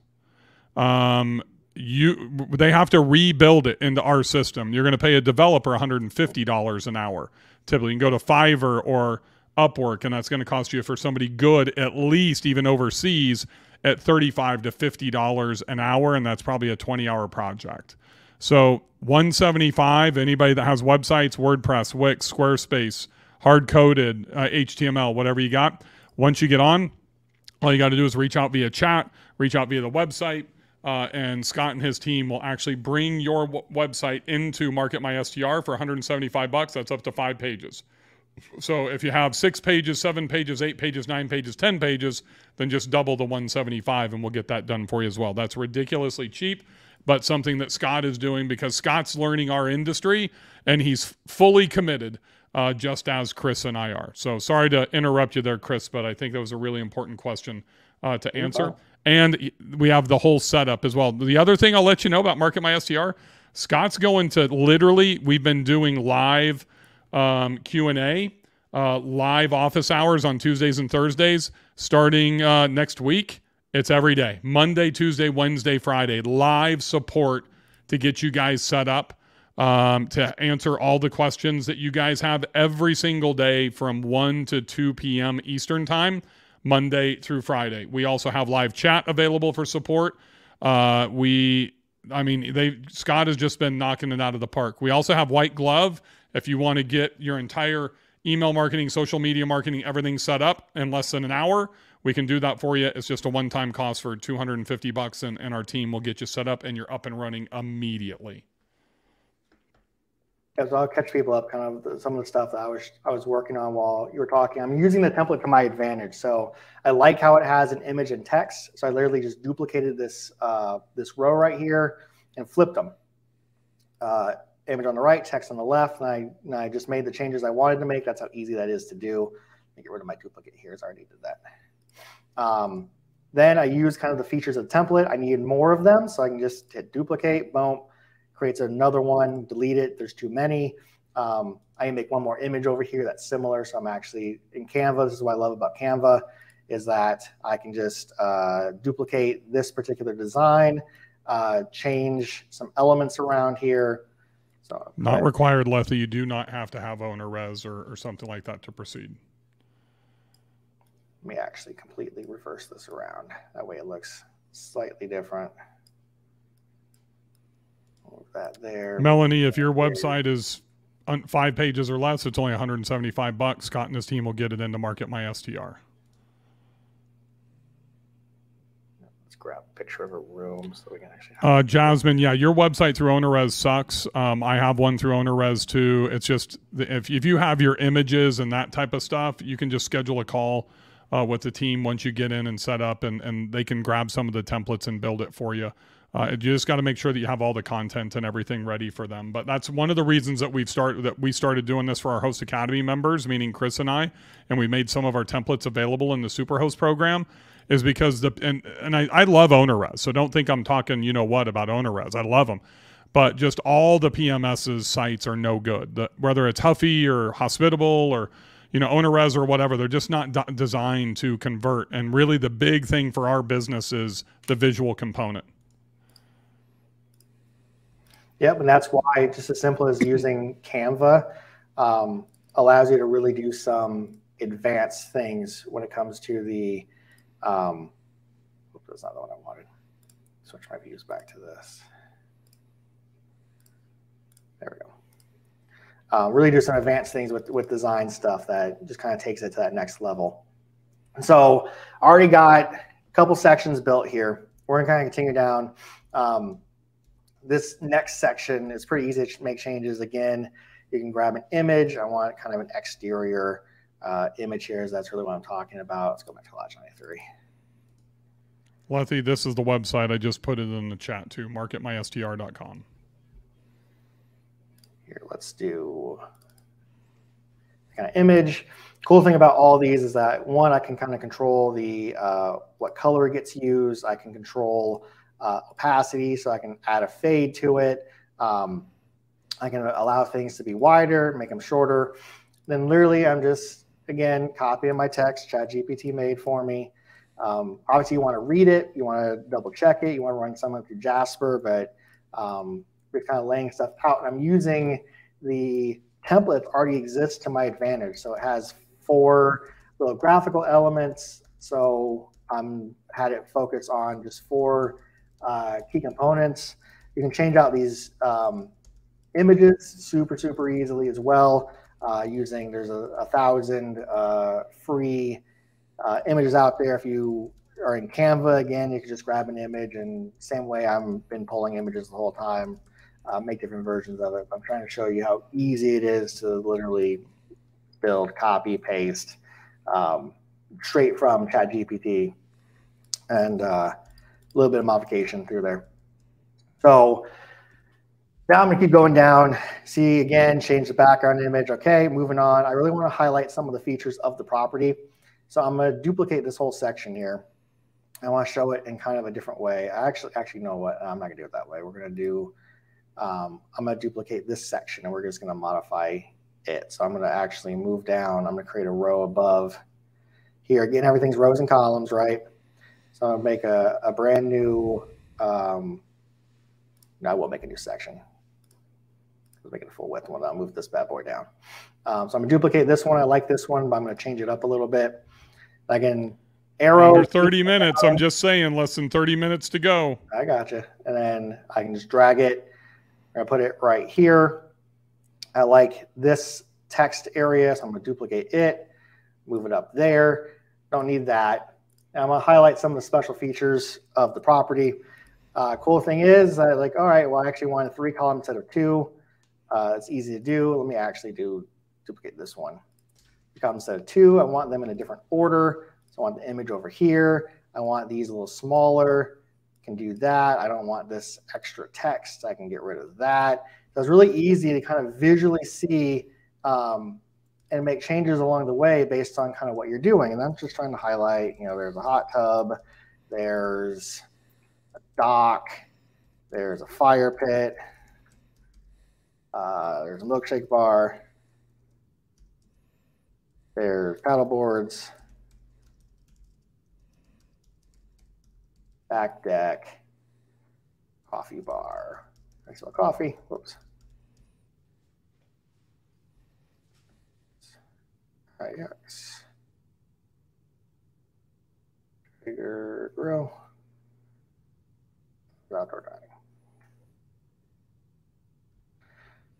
Um you they have to rebuild it into our system. You're going to pay a developer $150 an hour. Typically, you can go to Fiverr or Upwork, and that's going to cost you for somebody good, at least even overseas, at 35 to $50 an hour, and that's probably a 20-hour project. So 175. Anybody that has websites, WordPress, Wix, Squarespace, hard-coded uh, HTML, whatever you got. Once you get on, all you got to do is reach out via chat, reach out via the website uh, and Scott and his team will actually bring your website into MarketMySTR for 175 bucks. That's up to five pages. So if you have six pages, seven pages, eight pages, nine pages, 10 pages, then just double the 175 and we'll get that done for you as well. That's ridiculously cheap, but something that Scott is doing because Scott's learning our industry and he's fully committed, uh, just as Chris and I are. So sorry to interrupt you there, Chris, but I think that was a really important question uh, to answer and we have the whole setup as well. The other thing I'll let you know about MarketMySTR, Scott's going to literally. We've been doing live um, Q and A, uh, live office hours on Tuesdays and Thursdays starting uh, next week. It's every day, Monday, Tuesday, Wednesday, Friday, live support to get you guys set up. Um, to answer all the questions that you guys have every single day from 1 to 2 p.m. Eastern Time. Monday through Friday. We also have live chat available for support. Uh, we, I mean, they Scott has just been knocking it out of the park. We also have White Glove if you want to get your entire email marketing, social media marketing, everything set up in less than an hour. We can do that for you. It's just a one-time cost for 250 bucks, and, and our team will get you set up and you're up and running immediately. Yeah, so I'll catch people up kind of some of the stuff that I was I was working on while you were talking. I'm using the template to my advantage. So I like how it has an image and text. So I literally just duplicated this uh, this row right here and flipped them. Uh, image on the right, text on the left, and I and I just made the changes I wanted to make. That's how easy that is to do. Let me get rid of my duplicate here. I already did that. Um, then I use kind of the features of the template. I need more of them, so I can just hit duplicate, boom creates another one, delete it. There's too many. Um, I can make one more image over here that's similar. So I'm actually in Canva. This is what I love about Canva is that I can just uh, duplicate this particular design, uh, change some elements around here. So not required, Lefty. You do not have to have OwnerRez or, or something like that to proceed. Let me actually completely reverse this around. That way it looks slightly different that there. Melanie, if your website is five pages or less, it's only 175 bucks. Scott and his team will get it into MarketMySTR. Grab a picture of a room so we can actually. Uh, Jasmine, yeah, your website through OwnerRez sucks. Um, I have one through OwnerRez too. It's just if if you have your images and that type of stuff, you can just schedule a call. Uh, with the team once you get in and set up and, and they can grab some of the templates and build it for you uh, you just got to make sure that you have all the content and everything ready for them. But that's one of the reasons that we've started that we started doing this for our Host Academy members, meaning Chris and I, and we made some of our templates available in the Superhost program. Is because the and and I, I love OwnerRez, so don't think I'm talking you know what about OwnerRez. I love them, but just all the PMS's sites are no good. The, whether it's Huffy or Hospitable or you know OwnerRez or whatever, they're just not designed to convert. And really, the big thing for our business is the visual component. Yep, and that's why just as simple as using Canva um, allows you to really do some advanced things when it comes to the. Um, that's not the one I wanted. Switch my views back to this. There we go. Uh, really do some advanced things with with design stuff that just kind of takes it to that next level. So I already got a couple sections built here. We're gonna kind of continue down. Um, this next section is pretty easy to make changes. Again, you can grab an image. I want kind of an exterior uh, image here. That's really what I'm talking about. Let's go back to Lodge 93. Lethy, this is the website. I just put it in the chat too, marketmystr.com. Here, let's do kind of image. Cool thing about all these is that one, I can kind of control the uh, what color gets used. I can control uh, opacity, so I can add a fade to it. Um, I can allow things to be wider, make them shorter. Then literally, I'm just again copying my text. ChatGPT made for me. Um, obviously, you want to read it, you want to double check it, you want to run someone through Jasper, but um, we're kind of laying stuff out. And I'm using the template that already exists to my advantage. So it has four little graphical elements. So I'm had it focus on just four uh, key components. You can change out these um, images super, super easily as well. Uh, using there's a, a thousand uh, free uh, images out there. If you are in Canva, again, you can just grab an image and same way I've been pulling images the whole time, uh, make different versions of it. I'm trying to show you how easy it is to literally build, copy, paste um, straight from ChatGPT and uh, a little bit of modification through there. So now I'm gonna keep going down. See again, change the background image. Okay, moving on. I really want to highlight some of the features of the property. So I'm going to duplicate this whole section here. I want to show it in kind of a different way. I actually, actually know what, I'm not to do it that way. We're going to do, um, I'm to duplicate this section and we're just going to modify it. So I'm going to actually move down. I'm to create a row above here. Again, everything's rows and columns, right? So I'm to make a, a brand new, um, no, I will make a new section. Let's make it a full width one. I'll move this bad boy down. Um, so I'm to duplicate this one. I like this one, but I'm going to change it up a little bit. I can arrow. Under 30 minutes. I'm just saying, less than 30 minutes to go. I got you. And then I can just drag it. I'm to put it right here. I like this text area, so I'm going to duplicate it, move it up there. Don't need that. And I'm going to highlight some of the special features of the property. Uh, cool thing is, I like, all right, well, I actually want a three column instead of two. Uh, it's easy to do. Let me actually do duplicate this one become instead of two. I want them in a different order. So I want the image over here. I want these a little smaller. Can do that. I don't want this extra text. I can get rid of that. So it's really easy to kind of visually see um, and make changes along the way based on kind of what you're doing. And I'm just trying to highlight, you know, there's a hot tub, there's a dock, there's a fire pit, uh, there's a milkshake bar, there's paddle boards, back deck, coffee bar. I smell coffee. Whoops. Yes. Bigger grill. Outdoor dining.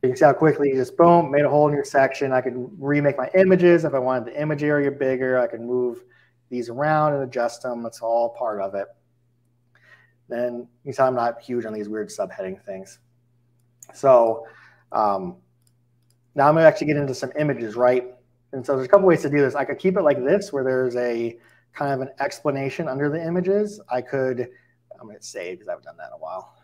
You can see how quickly you just boom, made a hole in your section. I can remake my images. If I wanted the image area bigger, I can move these around and adjust them. It's all part of it. Then you see I'm not huge on these weird subheading things. So um, now I'm gonna actually get into some images, right? And so there's a couple ways to do this. I could keep it like this, where there's a kind of an explanation under the images. I could, I'm gonna save because I haven't done that in a while.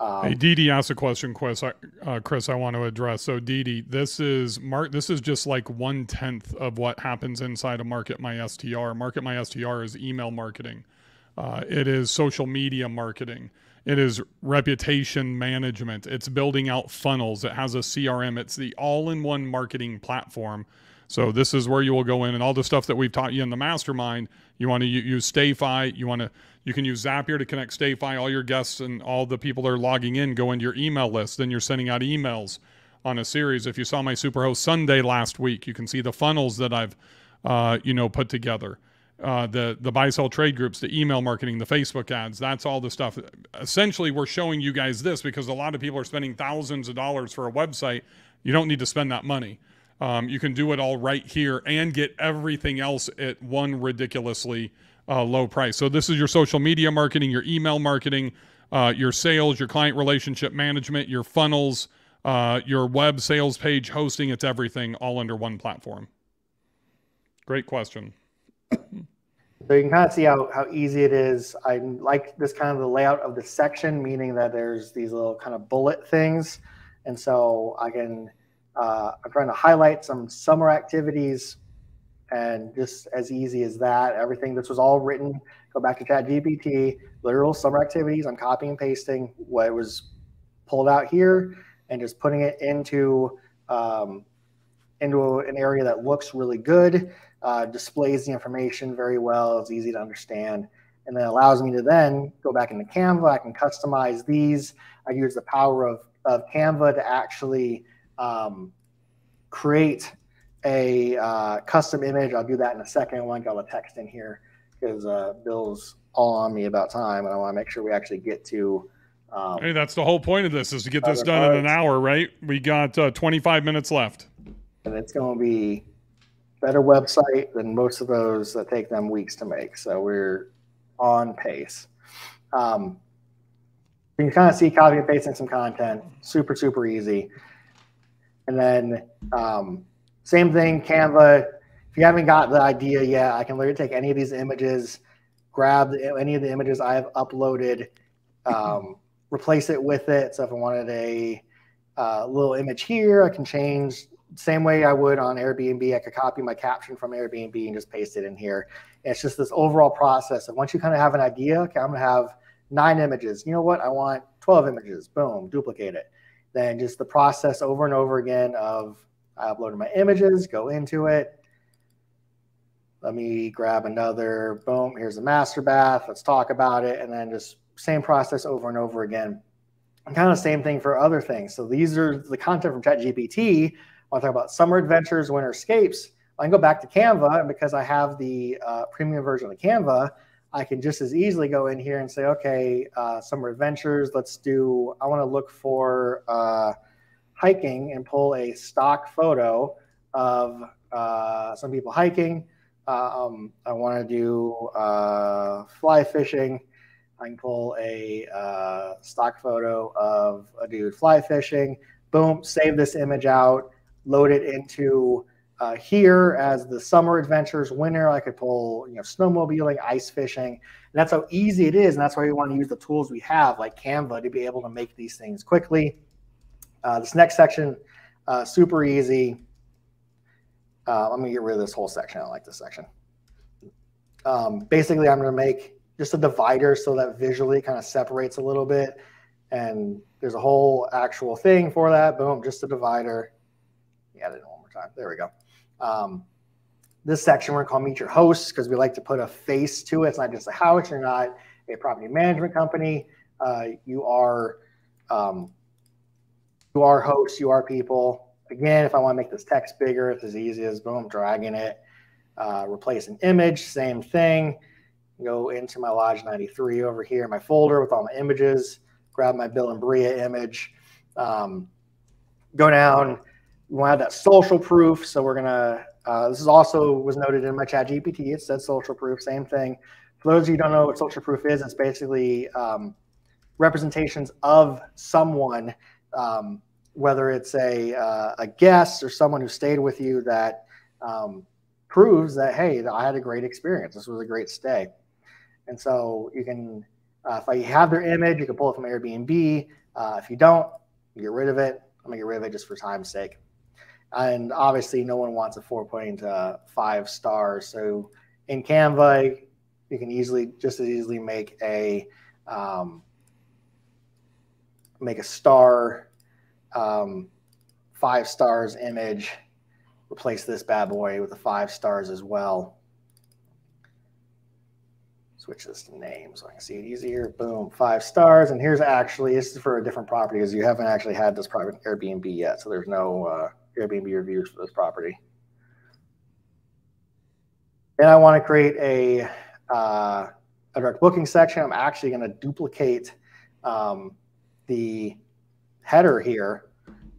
Um, hey, Didi asked a question, Chris. Uh, Chris, I want to address. So, Didi, this is Mark. This is just like one tenth of what happens inside of MarketMySTR. Market My STR is email marketing. Uh, it is social media marketing. It is reputation management. It's building out funnels. It has a CRM. It's the all-in-one marketing platform. So this is where you will go in and all the stuff that we've taught you in the mastermind. You want to use StayFi. You want to you can use Zapier to connect StayFi. All your guests and all the people that are logging in go into your email list. Then you're sending out emails on a series. If you saw my Superhost Sunday last week, you can see the funnels that I've, uh, you know, put together. Uh, the the buy sell trade groups, the email marketing, the Facebook ads. That's all the stuff. Essentially, we're showing you guys this because a lot of people are spending thousands of dollars for a website. You don't need to spend that money. Um, you can do it all right here and get everything else at one ridiculously uh, low price. So this is your social media marketing, your email marketing, uh, your sales, your client relationship management, your funnels, uh, your web sales page hosting. It's everything all under one platform. Great question. So you can kind of see how, how easy it is. I like this kind of the layout of the section, meaning that there's these little kind of bullet things. And so I can, uh, I'm trying to highlight some summer activities and just as easy as that. Everything, this was all written, go back to ChatGPT, literal summer activities. I'm copying and pasting what was pulled out here and just putting it into, um, into an area that looks really good uh, displays the information very well. It's easy to understand. And then allows me to then go back into Canva. I can customize these. I use the power of, of Canva to actually um, create a uh, custom image. I'll do that in a second. I want to get all the text in here because uh, Bill's all on me about time, and I want to make sure we actually get to. Um, hey, that's the whole point of this is to get this done parts. in an hour, right? We got uh, 25 minutes left. And it's going to be better website than most of those that take them weeks to make. So we're on pace. Um, you can kind of see copy and pasting some content, super, super easy. And then um, same thing, Canva. If you haven't got the idea yet, I can literally take any of these images, grab the, any of the images I have uploaded, um, replace it with it. So if I wanted a uh, little image here, I can change same way I would on Airbnb. I could copy my caption from Airbnb and just paste it in here. it's just this overall process. And once you kind of have an idea, okay, I'm going to have nine images. You know what? I want 12 images. Boom, duplicate it. Then just the process over and over again of I uploaded my images, go into it. Let me grab another. Boom, here's the master bath. Let's talk about it. And then just same process over and over again. And kind of same thing for other things. So these are the content from ChatGPT I want to talk about summer adventures, winter escapes, I can go back to Canva, and because I have the uh, premium version of Canva, I can just as easily go in here and say, okay, uh, summer adventures. Let's do. I want to look for uh, hiking and pull a stock photo of uh, some people hiking. Um, I want to do uh, fly fishing. I can pull a uh, stock photo of a dude fly fishing. Boom, save this image out load it into uh, here as the summer adventures, winter, I could pull, you know, snowmobiling, ice fishing. And that's how easy it is. And that's why we want to use the tools we have, like Canva, to be able to make these things quickly. Uh, this next section, uh, super easy. Uh, I'm going to get rid of this whole section. I like this section. Um, basically, I'm going to make just a divider so that visually kind of separates a little bit. And there's a whole actual thing for that. Boom, just a divider add it one more time. There we go. Um, this section we're going to call Meet Your Hosts because we like to put a face to it. It's not just a house. You're not a property management company. Uh, you are um, you are hosts. You are people. Again, if I want to make this text bigger, it's as easy as boom, dragging it. Uh, replace an image, same thing. Go into my Lodge 93 over here, my folder with all my images. Grab my Bill and Bria image. Um, go down we want to have that social proof. So we're gonna. Uh, this is also was noted in my ChatGPT. It said social proof. Same thing. For those of you who don't know what social proof is, it's basically um, representations of someone, um, whether it's a uh, a guest or someone who stayed with you that um, proves that hey, I had a great experience. This was a great stay. And so you can, uh, if I have their image, you can pull it from Airbnb. Uh, if you don't, you get rid of it. I'm gonna get rid of it just for time's sake and obviously no one wants a 4.5 star. So in Canva, you can easily just as easily make a um, make a star um, five stars image. Replace this bad boy with the five stars as well. Switch this to name so I can see it easier. Boom, five stars. And here's actually this is for a different property because you haven't actually had this private Airbnb yet, so there's no uh, Airbnb reviews for this property. Then I want to create a, uh, a direct booking section. I'm actually going to duplicate um, the header here.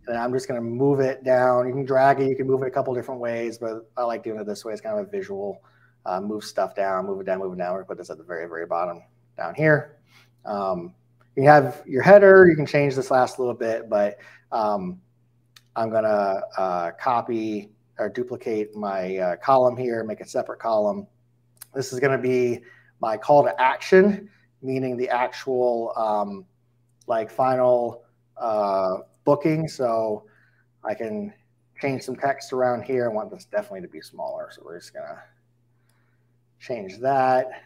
And I'm just going to move it down. You can drag it. You can move it a couple different ways, but I like doing it this way. It's kind of a visual uh, move stuff down, move it down, move it down. We're gonna put this at the very, very bottom down here. Um, you have your header. You can change this last little bit, but um, I'm gonna uh, copy or duplicate my uh, column here, make a separate column. This is gonna be my call to action, meaning the actual um, like final uh, booking. So I can change some text around here. I want this definitely to be smaller. So we're just gonna change that.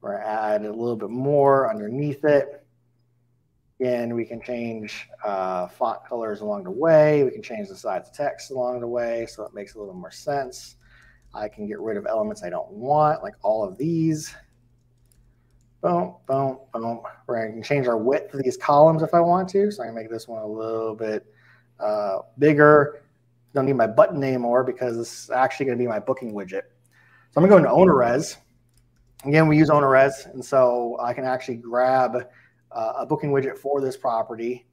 We're gonna add a little bit more underneath it. Again, we can change uh, font colors along the way. We can change the size of text along the way so it makes a little more sense. I can get rid of elements I don't want, like all of these. Boom, boom, boom. We're going to change our width of these columns if I want to. So I can make this one a little bit uh, bigger. Don't need my button anymore because this is actually going to be my booking widget. So I'm going to go into OwnerRez. Again, we use OwnerRez, and so I can actually grab uh, a booking widget for this property.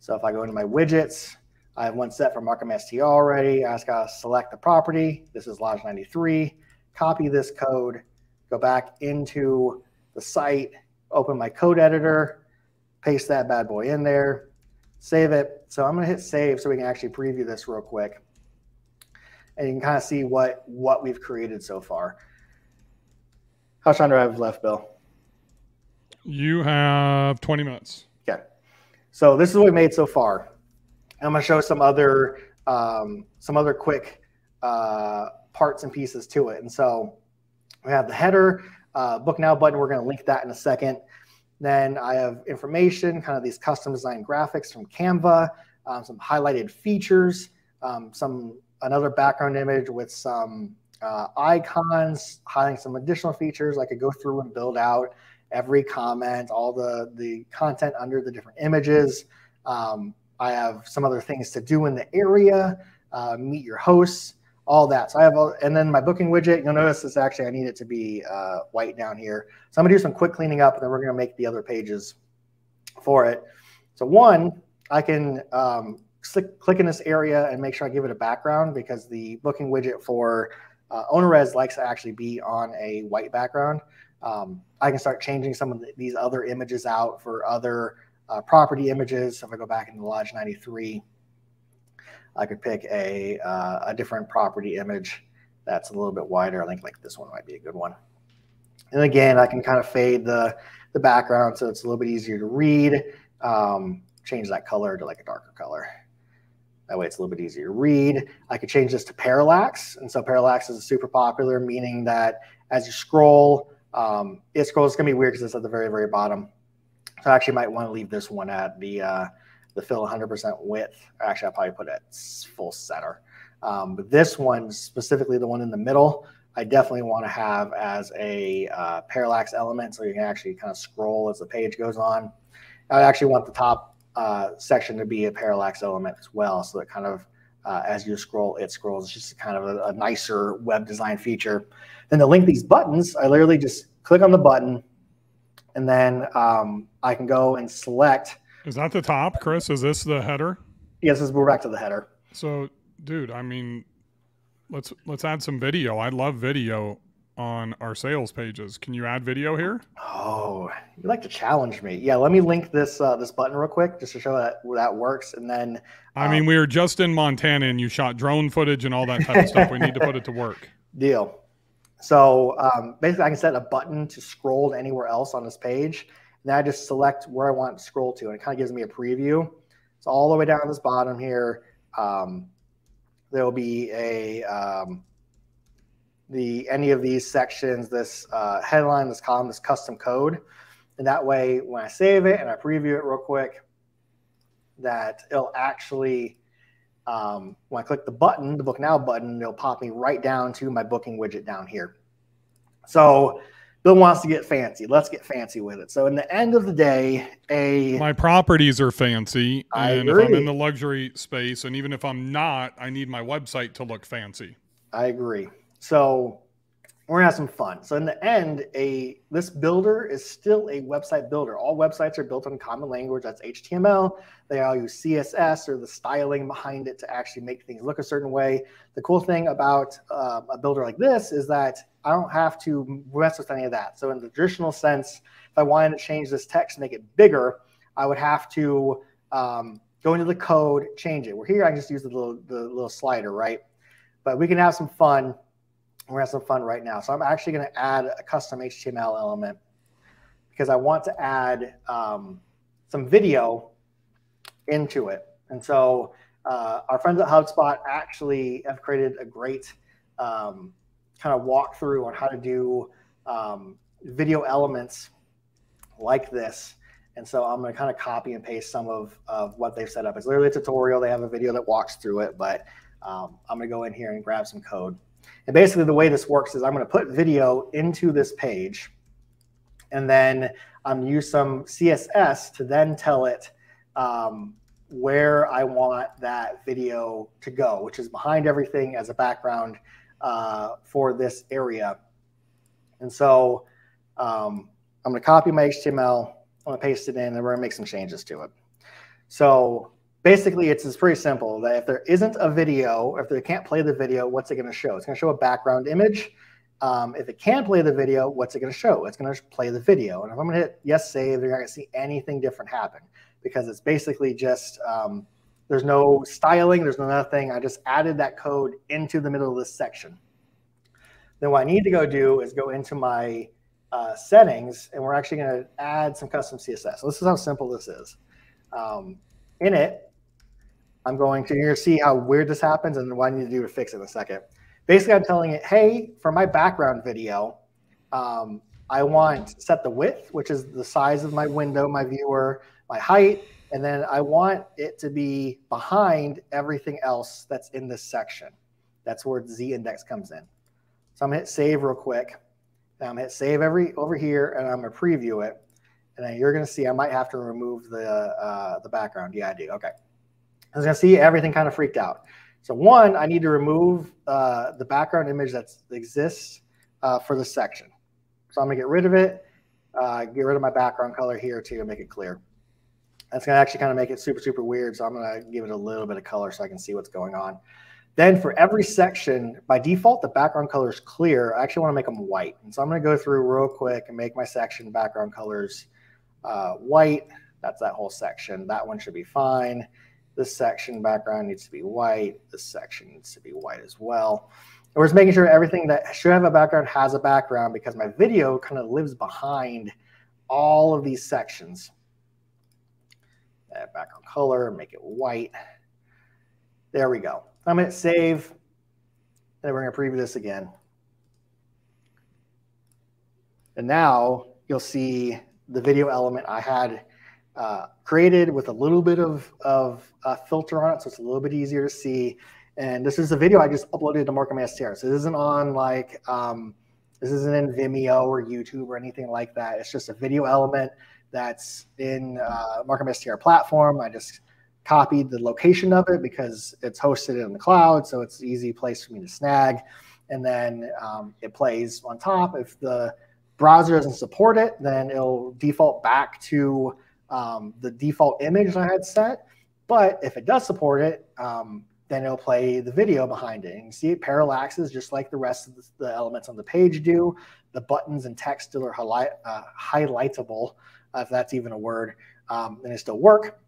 So if I go into my widgets, I have one set for MarketMySTR already. I just got to select the property. This is Lodge 93. Copy this code, go back into the site, open my code editor, paste that bad boy in there, save it. So I'm going to hit save so we can actually preview this real quick. And you can kind of see what, what we've created so far. How much time do I have left, Bill? You have 20 minutes. Okay. So this is what we made so far. I'm going to show some other um, some other quick uh, parts and pieces to it. And so we have the header, uh, book now button. We're going to link that in a second. Then I have information, kind of these custom design graphics from Canva, um, some highlighted features, um, some another background image with some uh, icons, highlighting some additional features. I could go through and build out every comment, all the the content under the different images. Um, I have some other things to do in the area, uh, meet your hosts, all that. So I have, all, and then my booking widget, you'll notice this actually, I need it to be uh, white down here. So I'm gonna do some quick cleaning up and then we're gonna make the other pages for it. So one, I can um, click, click in this area and make sure I give it a background because the booking widget for uh, OwnerRez likes to actually be on a white background. Um, I can start changing some of the, these other images out for other uh, property images. So if I go back into Lodge 93, I could pick a, uh, a different property image that's a little bit wider. I think like this one might be a good one. And again, I can kind of fade the, the background so it's a little bit easier to read. Um, change that color to like a darker color. That way it's a little bit easier to read. I could change this to parallax. And so parallax is super popular, meaning that as you scroll, um, it scrolls, it's gonna be weird because it's at the very, very bottom. So I actually might want to leave this one at the uh, the fill 100% width. Actually, I'll probably put it full center. Um, but this one, specifically the one in the middle, I definitely want to have as a uh, parallax element so you can actually kind of scroll as the page goes on. I actually want the top uh, section to be a parallax element as well. So that kind of, uh, as you scroll, it scrolls. It's just kind of a, a nicer web design feature. Then to link these buttons, I literally just click on the button and then um, I can go and select. Is that the top, Chris? Is this the header? Yes, we're back to the header. So, dude, I mean, let's let's add some video. I love video on our sales pages. Can you add video here? Oh, you like to challenge me? Yeah, let me link this uh, this button real quick just to show that that works, and then. Um, I mean, um, we were just in Montana, and you shot drone footage and all that type of stuff. We need to put it to work. Deal. So um, basically, I can set a button to scroll to anywhere else on this page. And then I just select where I want to scroll to, and it kind of gives me a preview. So all the way down this bottom here, um, there will be a um, the any of these sections, this uh, headline, this column, this custom code, and that way, when I save it and I preview it real quick, that it'll actually um, when I click the button, the book now button, it'll pop me right down to my booking widget down here. So Bill wants to get fancy. Let's get fancy with it. So in the end of the day, a my properties are fancy, I and agree. if I'm in the luxury space, and even if I'm not, I need my website to look fancy. I agree. So we're gonna have some fun. So in the end, a this builder is still a website builder. All websites are built on common language. That's HTML. They all use CSS or the styling behind it to actually make things look a certain way. The cool thing about uh, a builder like this is that I don't have to mess with any of that. So in the traditional sense, if I wanted to change this text, and make it bigger, I would have to um, go into the code, change it. Where here, I can just use the little the little slider, right? But we can have some fun we're having some fun right now. So I'm actually going to add a custom HTML element because I want to add um, some video into it. And so uh, our friends at HubSpot actually have created a great um, kind of walkthrough on how to do um, video elements like this. And so I'm going to kind of copy and paste some of, of what they've set up. It's literally a tutorial. They have a video that walks through it, but um, I'm going to go in here and grab some code. And basically the way this works is I'm going to put video into this page and then I'm use some CSS to then tell it um, where I want that video to go, which is behind everything as a background uh, for this area. And so um, I'm going to copy my HTML, I'm going to paste it in, and we're going to make some changes to it. So basically it's, it's pretty simple that if there isn't a video, if they can't play the video, what's it going to show? It's going to show a background image. Um, if it can't play the video, what's it going to show? It's going to play the video. And if I'm going to hit yes save, you're not going to see anything different happen because it's basically just um, there's no styling, there's no nothing. I just added that code into the middle of this section. Then what I need to go do is go into my uh, settings, and we're actually going to add some custom CSS. So this is how simple this is. Um, in it, I'm going to, you're see how weird this happens and what I need to do to fix it in a second. Basically, I'm telling it, hey, for my background video, um, I want to set the width, which is the size of my window, my viewer, my height, and then I want it to be behind everything else that's in this section. That's where Z index comes in. So I'm gonna hit save real quick. Now I'm gonna hit save every over here and I'm gonna preview it. And then you're gonna see I might have to remove the uh, the background. Yeah, I do. Okay. I was gonna see everything kind of freaked out. So one, I need to remove uh, the background image that exists uh, for the section. So I'm gonna get rid of it, uh, get rid of my background color here too, and make it clear. That's gonna actually kind of make it super, super weird. So I'm gonna give it a little bit of color so I can see what's going on. Then for every section, by default, the background color is clear. I actually wanna make them white. And so I'm gonna go through real quick and make my section background colors uh, white. That's that whole section. That one should be fine. This section background needs to be white. This section needs to be white as well. And we're just making sure everything that should have a background has a background because my video kind of lives behind all of these sections. That background color, make it white. There we go. I'm going to save, and we're going to preview this again. And now you'll see the video element I had uh, created with a little bit of, of uh, filter on it, so it's a little bit easier to see. And this is a video I just uploaded to MarketMySTR. So this isn't on like, um, this isn't in Vimeo or YouTube or anything like that. It's just a video element that's in uh, MarketMySTR platform. I just copied the location of it because it's hosted in the cloud, so it's an easy place for me to snag. And then um, it plays on top. If the browser doesn't support it, then it'll default back to um, the default image I had set. But if it does support it, um, then it'll play the video behind it. And you see it parallaxes just like the rest of the, elements on the page do. The buttons and text still are highlight, uh, highlightable, uh, if that's even a word, um, and it still work.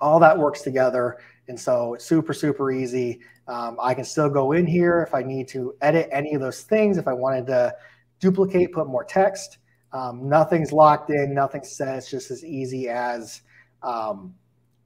All that works together. And so it's super, super easy. Um, I can still go in here if I need to edit any of those things. If I wanted to duplicate, put more text, um, nothing's locked in, nothing's set. It's just as easy as um,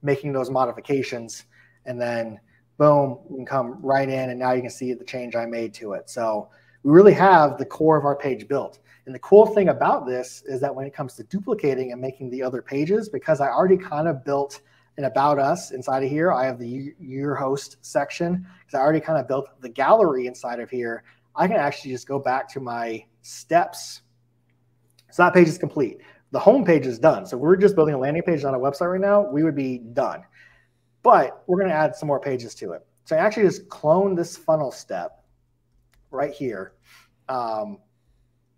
making those modifications. And then boom, you can come right in and now you can see the change I made to it. So we really have the core of our page built. And the cool thing about this is that when it comes to duplicating and making the other pages, because I already kind of built an about us inside of here, I have the your host section because I already kind of built the gallery inside of here. I can actually just go back to my steps so that page is complete. The home page is done. So we're just building a landing page on a website right now. We would be done. But we're going to add some more pages to it. So I actually just clone this funnel step right here. Um,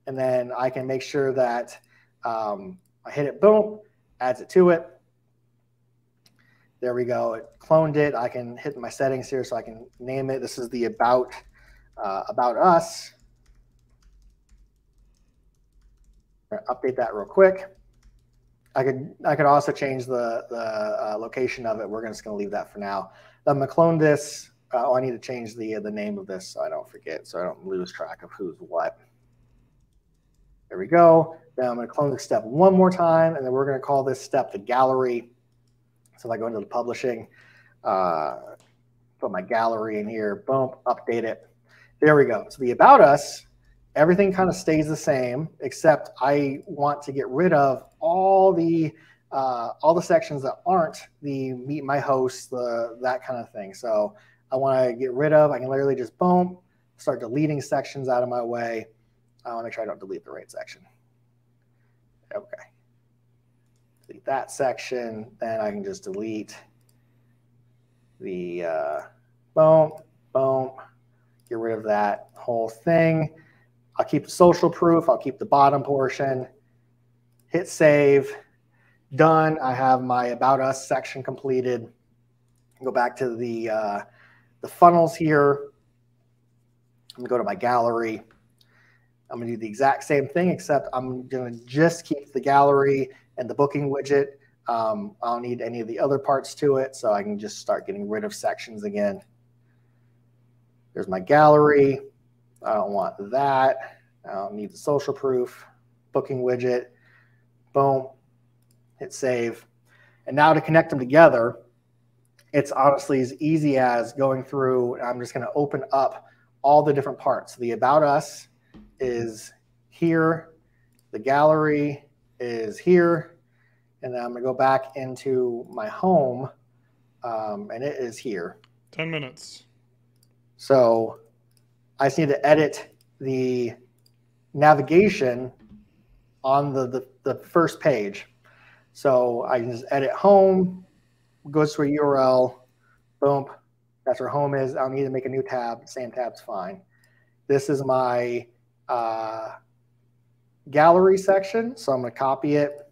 and then I can make sure that um, I hit it, boom, adds it to it. There we go. It cloned it. I can hit my settings here so I can name it. This is the about uh, about us. Update that real quick. I could I could also change the the uh, location of it. We're just going to leave that for now. I'm going to clone this. Uh, oh, I need to change the the name of this so I don't forget, so I don't lose track of who's what. There we go. Now I'm going to clone the step one more time, and then we're going to call this step the gallery. So if I go into the publishing, uh, put my gallery in here, boom, update it. There we go. So the about us, everything kind of stays the same, except I want to get rid of all the uh, all the sections that aren't the meet my host, the that kind of thing. So I want to get rid of. I can literally just boom, start deleting sections out of my way. I want to make sure I don't delete the right section. Okay. Delete that section. Then I can just delete the uh, boom, boom, get rid of that whole thing. I'll keep the social proof. I'll keep the bottom portion. Hit save. Done. I have my about us section completed. Go back to the uh, the funnels here. I'm gonna go to my gallery. I'm gonna do the exact same thing, except I'm gonna just keep the gallery and the booking widget. Um, I don't need any of the other parts to it, so I can just start getting rid of sections again. There's my gallery. I don't want that. I don't need the social proof, booking widget. Boom, hit save. And now to connect them together, it's honestly as easy as going through. I'm just going to open up all the different parts. The About Us is here. The gallery is here. And then I'm going to go back into my home, um, and it is here. 10 minutes. So I just need to edit the navigation on the, the, the first page. So I can just edit home, goes to a URL, boom, that's where home is. I don't need to make a new tab. Same tab's fine. This is my uh, gallery section. So I'm going to copy it,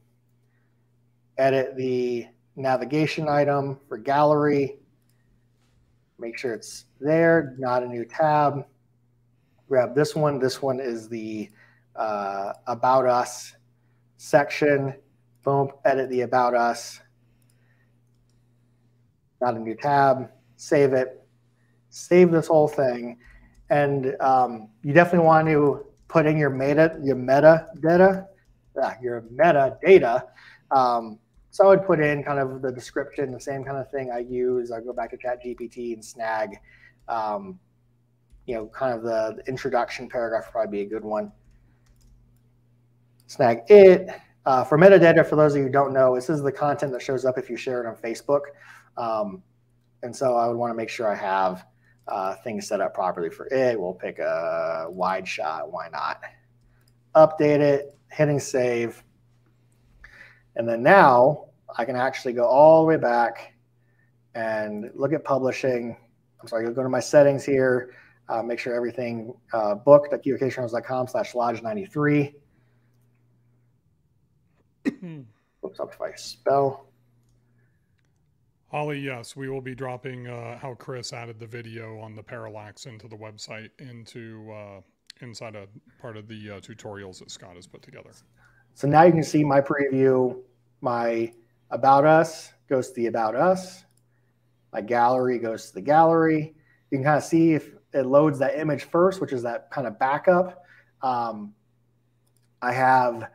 edit the navigation item for gallery, make sure it's there, not a new tab. Grab this one. This one is the uh, About Us section. Boom, edit the About Us. Not a new tab. Save it. Save this whole thing. And um, you definitely want to put in your meta, your meta data, your metadata um, so I would put in kind of the description, the same kind of thing I use. I go back to ChatGPT and snag, um, you know, kind of the, introduction paragraph would probably be a good one. Snag it. Uh, for metadata, for those of you who don't know, this is the content that shows up if you share it on Facebook. Um, and so I would want to make sure I have uh, things set up properly for it. We'll pick a wide shot. Why not? Update it, hitting save. And then now I can actually go all the way back and look at publishing. I'm sorry, go to my settings here, uh, make sure everything uh, booked at keyvocationals.com slash lodge 93. Oops, up if I spell. Holly, yes, we will be dropping uh, how Chris added the video on the parallax into the website into uh, inside a part of the uh, tutorials that Scott has put together. So now you can see my preview, my about us goes to the about us. My gallery goes to the gallery. You can kind of see if it loads that image first, which is that kind of backup. Um, I have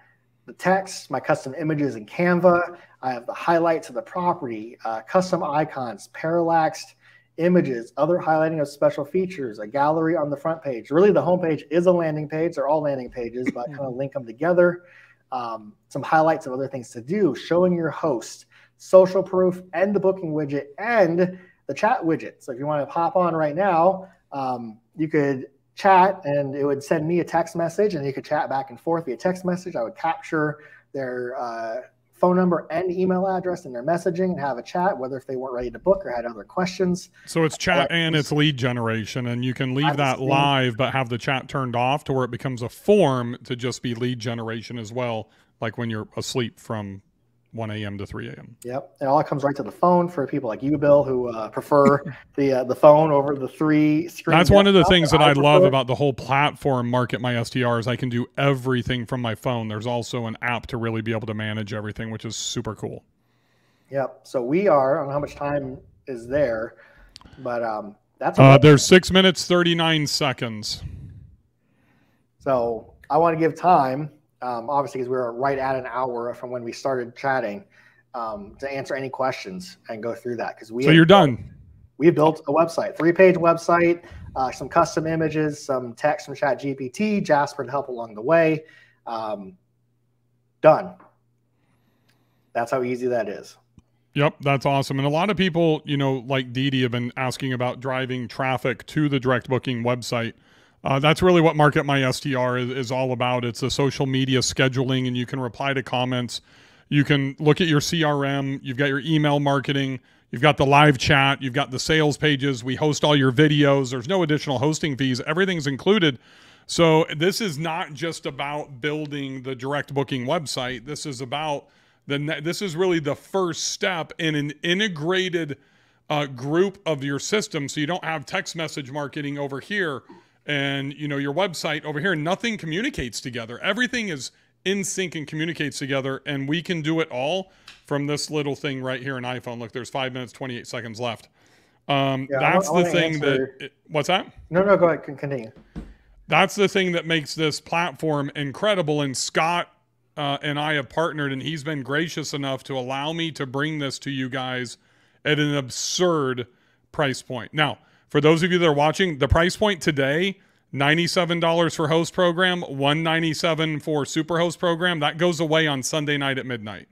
the text, my custom images in Canva. I have the highlights of the property, uh, custom icons, parallaxed images, other highlighting of special features, a gallery on the front page. Really, the homepage is a landing page. They're all landing pages, but kind of link them together um, some highlights of other things to do, showing your host, social proof, and the booking widget, and the chat widget. So if you want to pop on right now, um, you could chat and it would send me a text message and you could chat back and forth via text message. I would capture their uh, phone number and email address in their messaging and have a chat, whether if they weren't ready to book or had other questions. So it's chat and it's lead generation, and you can leave that live, but have the chat turned off to where it becomes a form to just be lead generation as well, like when you're asleep from 1 a.m. to 3 a.m. Yep, it all comes right to the phone for people like you, Bill, who uh, prefer the uh, the phone over the three screen. That's one of the things that I, I love about the whole platform. MarketMySTR is I can do everything from my phone. There's also an app to really be able to manage everything, which is super cool. Yep. So we are. I don't know how much time is there, but um, that's. Uh, there's six minutes thirty nine seconds. So I want to give time um, obviously because we were right at an hour from when we started chatting um, to answer any questions and go through that because we so you're done we built a website three page website uh, some custom images some text from chat gpt jasper to help along the way um, done that's how easy that is Yep, that's awesome. And a lot of people, you know, like Didi have been asking about driving traffic to the direct booking website. Uh, that's really what MarketMySTR is, is all about. It's a social media scheduling, and you can reply to comments. You can look at your CRM. You've got your email marketing. You've got the live chat. You've got the sales pages. We host all your videos. There's no additional hosting fees. Everything's included. So this is not just about building the direct booking website. This is about the. This is really the first step in an integrated uh, group of your system. So you don't have text message marketing over here and you know your website over here nothing communicates together. Everything is in sync and communicates together and we can do it all from this little thing right here in iphone. Look there's five minutes 28 seconds left. Um, yeah, that's I, I the thing answer. that it, what's that? No no go ahead continue. That's the thing that makes this platform incredible and scott uh, and i have partnered and he's been gracious enough to allow me to bring this to you guys at an absurd price point. Now for those of you that are watching, the price point today, $97 for host program, 197 for super host program. That goes away on Sunday night at midnight.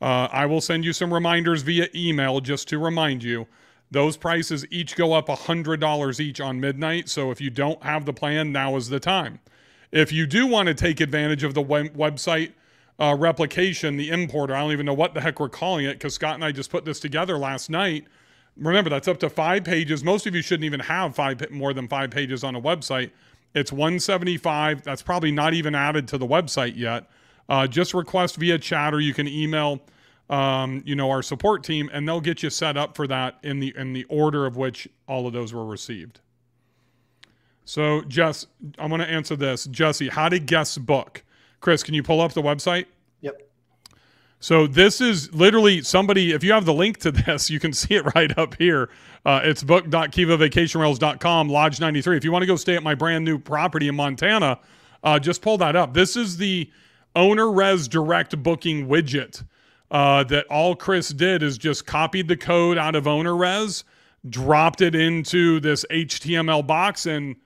Uh, I will send you some reminders via email just to remind you. Those prices each go up $100 each on midnight. So if you don't have the plan, now is the time. If you do want to take advantage of the web- website uh, replication, the importer, I don't even know what the heck we're calling it because Scott and I just put this together last night remember that's up to five pages. Most of you shouldn't even have five more than five pages on a website. It's 175. That's probably not even added to the website yet. Uh, just request via chat or you can email, um, you know, our support team, and they'll get you set up for that in the in the order of which all of those were received. So, Jess, I'm going to answer this. Jesse, how did guests book? Chris, can you pull up the website? So this is literally somebody, if you have the link to this, you can see it right up here. Uh, it's book.kivavacationrails.com, Lodge 93. If you want to go stay at my brand new property in Montana, uh, just pull that up. This is the OwnerRez direct booking widget uh, that all Chris did is just copied the code out of OwnerRez, dropped it into this HTML box, and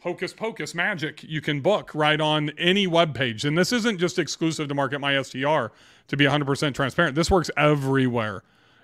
hocus pocus magic you can book right on any web page. And this isn't just exclusive to MarketMySTR to be 100% transparent. This works everywhere.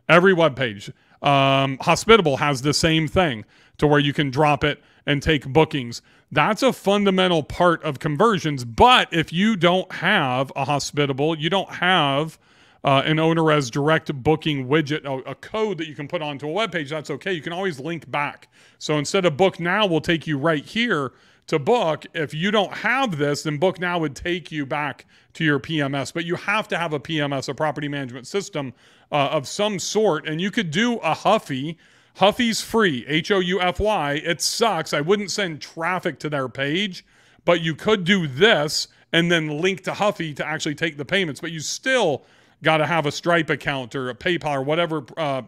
Every web page. Um, hospitable has the same thing to where you can drop it and take bookings. That's a fundamental part of conversions but if you don't have a hospitable you don't have uh, an OwnerRez direct booking widget, a, a, code that you can put onto a web page, that's okay. You can always link back. So instead of book now will take you right here to book. If you don't have this, then book now would take you back to your PMS. But you have to have a PMS, a property management system uh, of some sort. And you could do a Houfy. Houfy's free, H O U F Y. It sucks. I wouldn't send traffic to their page, but you could do this and then link to Houfy to actually take the payments. But you still got to have a Stripe account or a PayPal or whatever uh,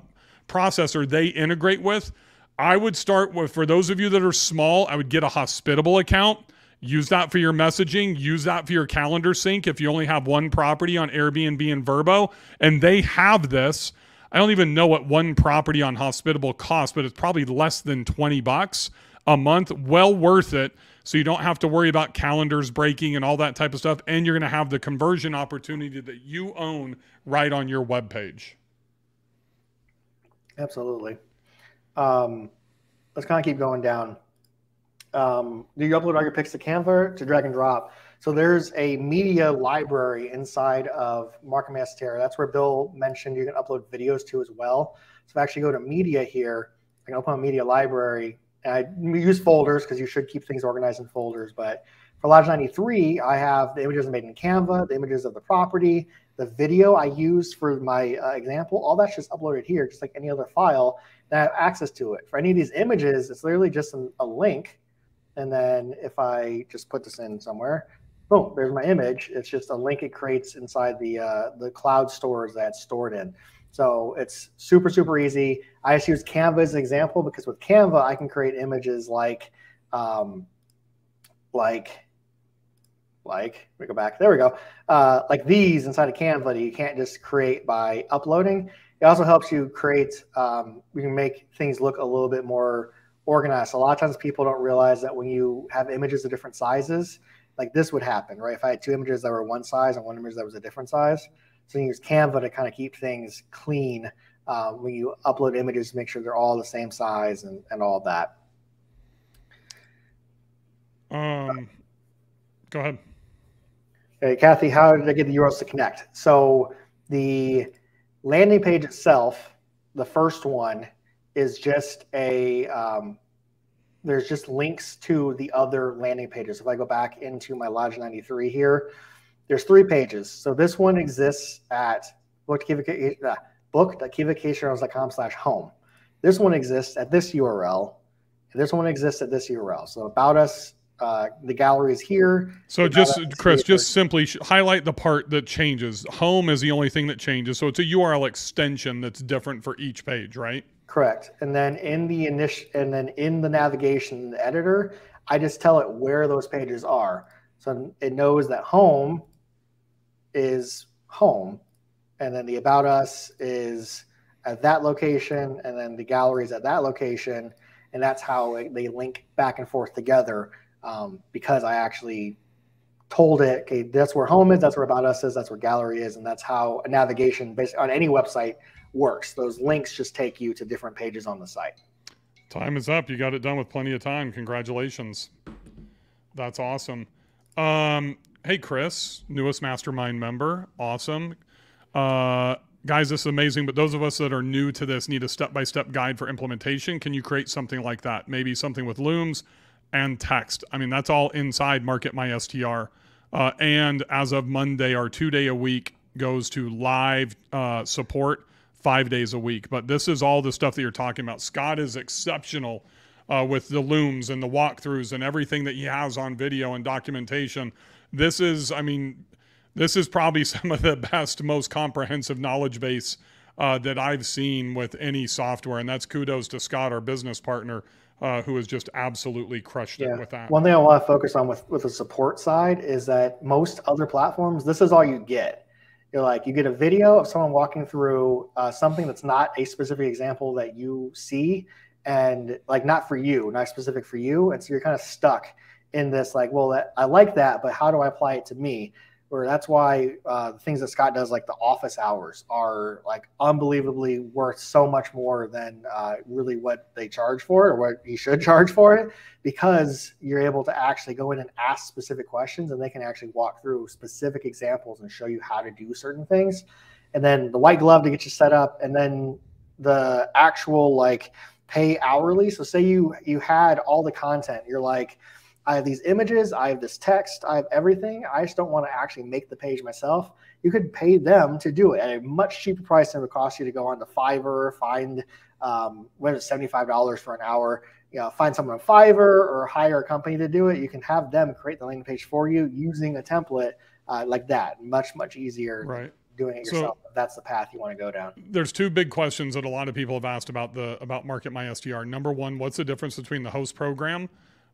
processor they integrate with. I would start with, for those of you that are small, I would get a hospitable account. Use that for your messaging. Use that for your calendar sync if you only have one property on Airbnb and Vrbo. And they have this. I don't even know what one property on Hospitable costs, but it's probably less than 20 bucks a month. Well worth it so you don't have to worry about calendars breaking and all that type of stuff. And you're going to have the conversion opportunity that you own right on your web page. Absolutely. Um, let's kind of keep going down. Um, do you upload all your pics to Canva to drag and drop? So there's a media library inside of MarketMySTR. That's where Bill mentioned you can upload videos to as well. So if I actually go to media here, I can open a media library. I use folders because you should keep things organized in folders. But for Lodge 93, I have the images made in Canva, the images of the property, the video I used for my uh, example. All that's just uploaded here, just like any other file that I have access to it. For any of these images, it's literally just an, a link. And then if I just put this in somewhere, boom, there's my image. It's just a link it creates inside the uh, the cloud stores that's stored in. So it's super, super easy. I just use Canva as an example because with Canva, I can create images like, um, like, like, we go back, there we go. Uh, like these inside of Canva that you can't just create by uploading. It also helps you create, um, you can make things look a little bit more organized. A lot of times people don't realize that when you have images of different sizes, like this would happen, right? If I had two images that were one size and one image that was a different size, so you use Canva to kind of keep things clean uh, when you upload images, make sure they're all the same size and, and all that. Um, go ahead. Okay, Kathy, how did I get the URLs to connect? So the landing page itself, the first one, is just a um, there's just links to the other landing pages. If I go back into my Lodge 93 here, there's three pages. So this one exists at book.kivacationrentals.com slash home. This one exists at this URL. This one exists at this URL. So about us, uh, the gallery is here. So just, Chris, just simply highlight the part that changes. Home is the only thing that changes. So it's a URL extension that's different for each page, right? Correct. And then in the initial, and then in the navigation the editor, I just tell it where those pages are. So it knows that home is home, and then the about us is at that location, and then the galleries at that location, and that's how it, they link back and forth together. Um, because I actually told it, okay, that's where home is, that's where about us is, that's where gallery is, and that's how navigation based on any website works. Those links just take you to different pages on the site. Time is up. You got it done with plenty of time. Congratulations. That's awesome. Um, hey, Chris, newest mastermind member. Awesome. Uh, guys, this is amazing. But those of us that are new to this need a step by step guide for implementation. Can you create something like that? Maybe something with looms and text. I mean, that's all inside MarketMySTR. Uh, and as of Monday, our two day a week goes to live uh, support five days a week. But this is all the stuff that you're talking about. Scott is exceptional uh, with the looms and the walkthroughs and everything that he has on video and documentation. This is, I mean, this is probably some of the best, most comprehensive knowledge base uh, that I've seen with any software. And that's kudos to Scott, our business partner, uh, who has just absolutely crushed yeah. it with that. One thing I want to focus on with, with the support side is that most other platforms, this is all you get. You're like, you get a video of someone walking through uh, something that's not a specific example that you see and like not for you, not specific for you. And so you're kind of stuck in this like, well, that, I like that, but how do I apply it to me? Or that's why uh, the things that Scott does, like the office hours, are like unbelievably worth so much more than uh, really what they charge for or what you should charge for it, because you're able to actually go in and ask specific questions, and they can actually walk through specific examples and show you how to do certain things. And then the white glove to get you set up, and then the actual like pay hourly. So say you you had all the content, you're like I have these images, I have this text, I have everything. I just don't want to actually make the page myself. You could pay them to do it at a much cheaper price than it would cost you to go on the Fiverr, find um, what is $75 for an hour, you know, find someone on Fiverr or hire a company to do it. You can have them create the landing page for you using a template uh, like that. Much, much easier. Right doing it yourself. So, that's the path you want to go down. There's two big questions that a lot of people have asked about the about MarketMySTR. Number one, what's the difference between the host program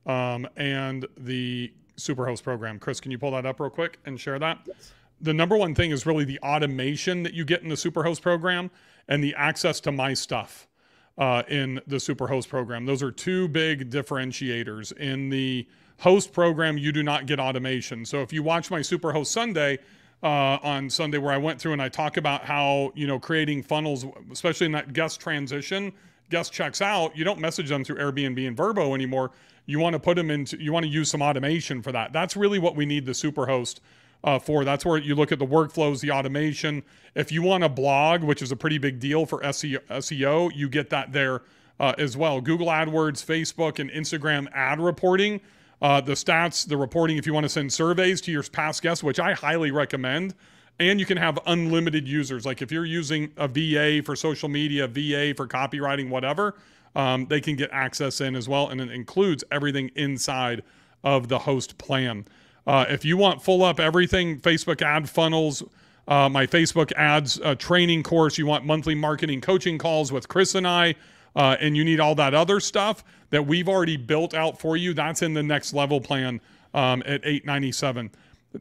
um, and the Superhost program. Chris, can you pull that up real quick and share that? Yes. The number one thing is really the automation that you get in the Superhost program and the access to my stuff uh, in the Superhost program. Those are two big differentiators. In the host program, you do not get automation. So if you watch my Superhost Sunday, uh, on Sunday where I went through and I talk about how you know creating funnels, especially in that guest transition, guest checks out, you don't message them through Airbnb and Vrbo anymore. You want to put them into, you want to use some automation for that. That's really what we need the Superhost uh, for. That's where you look at the workflows, the automation. If you want a blog, which is a pretty big deal for SEO, you get that there uh, as well. Google AdWords, Facebook, and Instagram ad reporting. Uh, the stats, the reporting, if you want to send surveys to your past guests, which I highly recommend. And you can have unlimited users. Like if you're using a VA for social media, VA for copywriting, whatever, um, they can get access in as well. And it includes everything inside of the host plan. Uh, if you want full up everything, Facebook ad funnels, uh, my Facebook ads uh, training course, you want monthly marketing coaching calls with Chris and I, uh, and you need all that other stuff that we've already built out for you, that's in the next level plan um, at 897.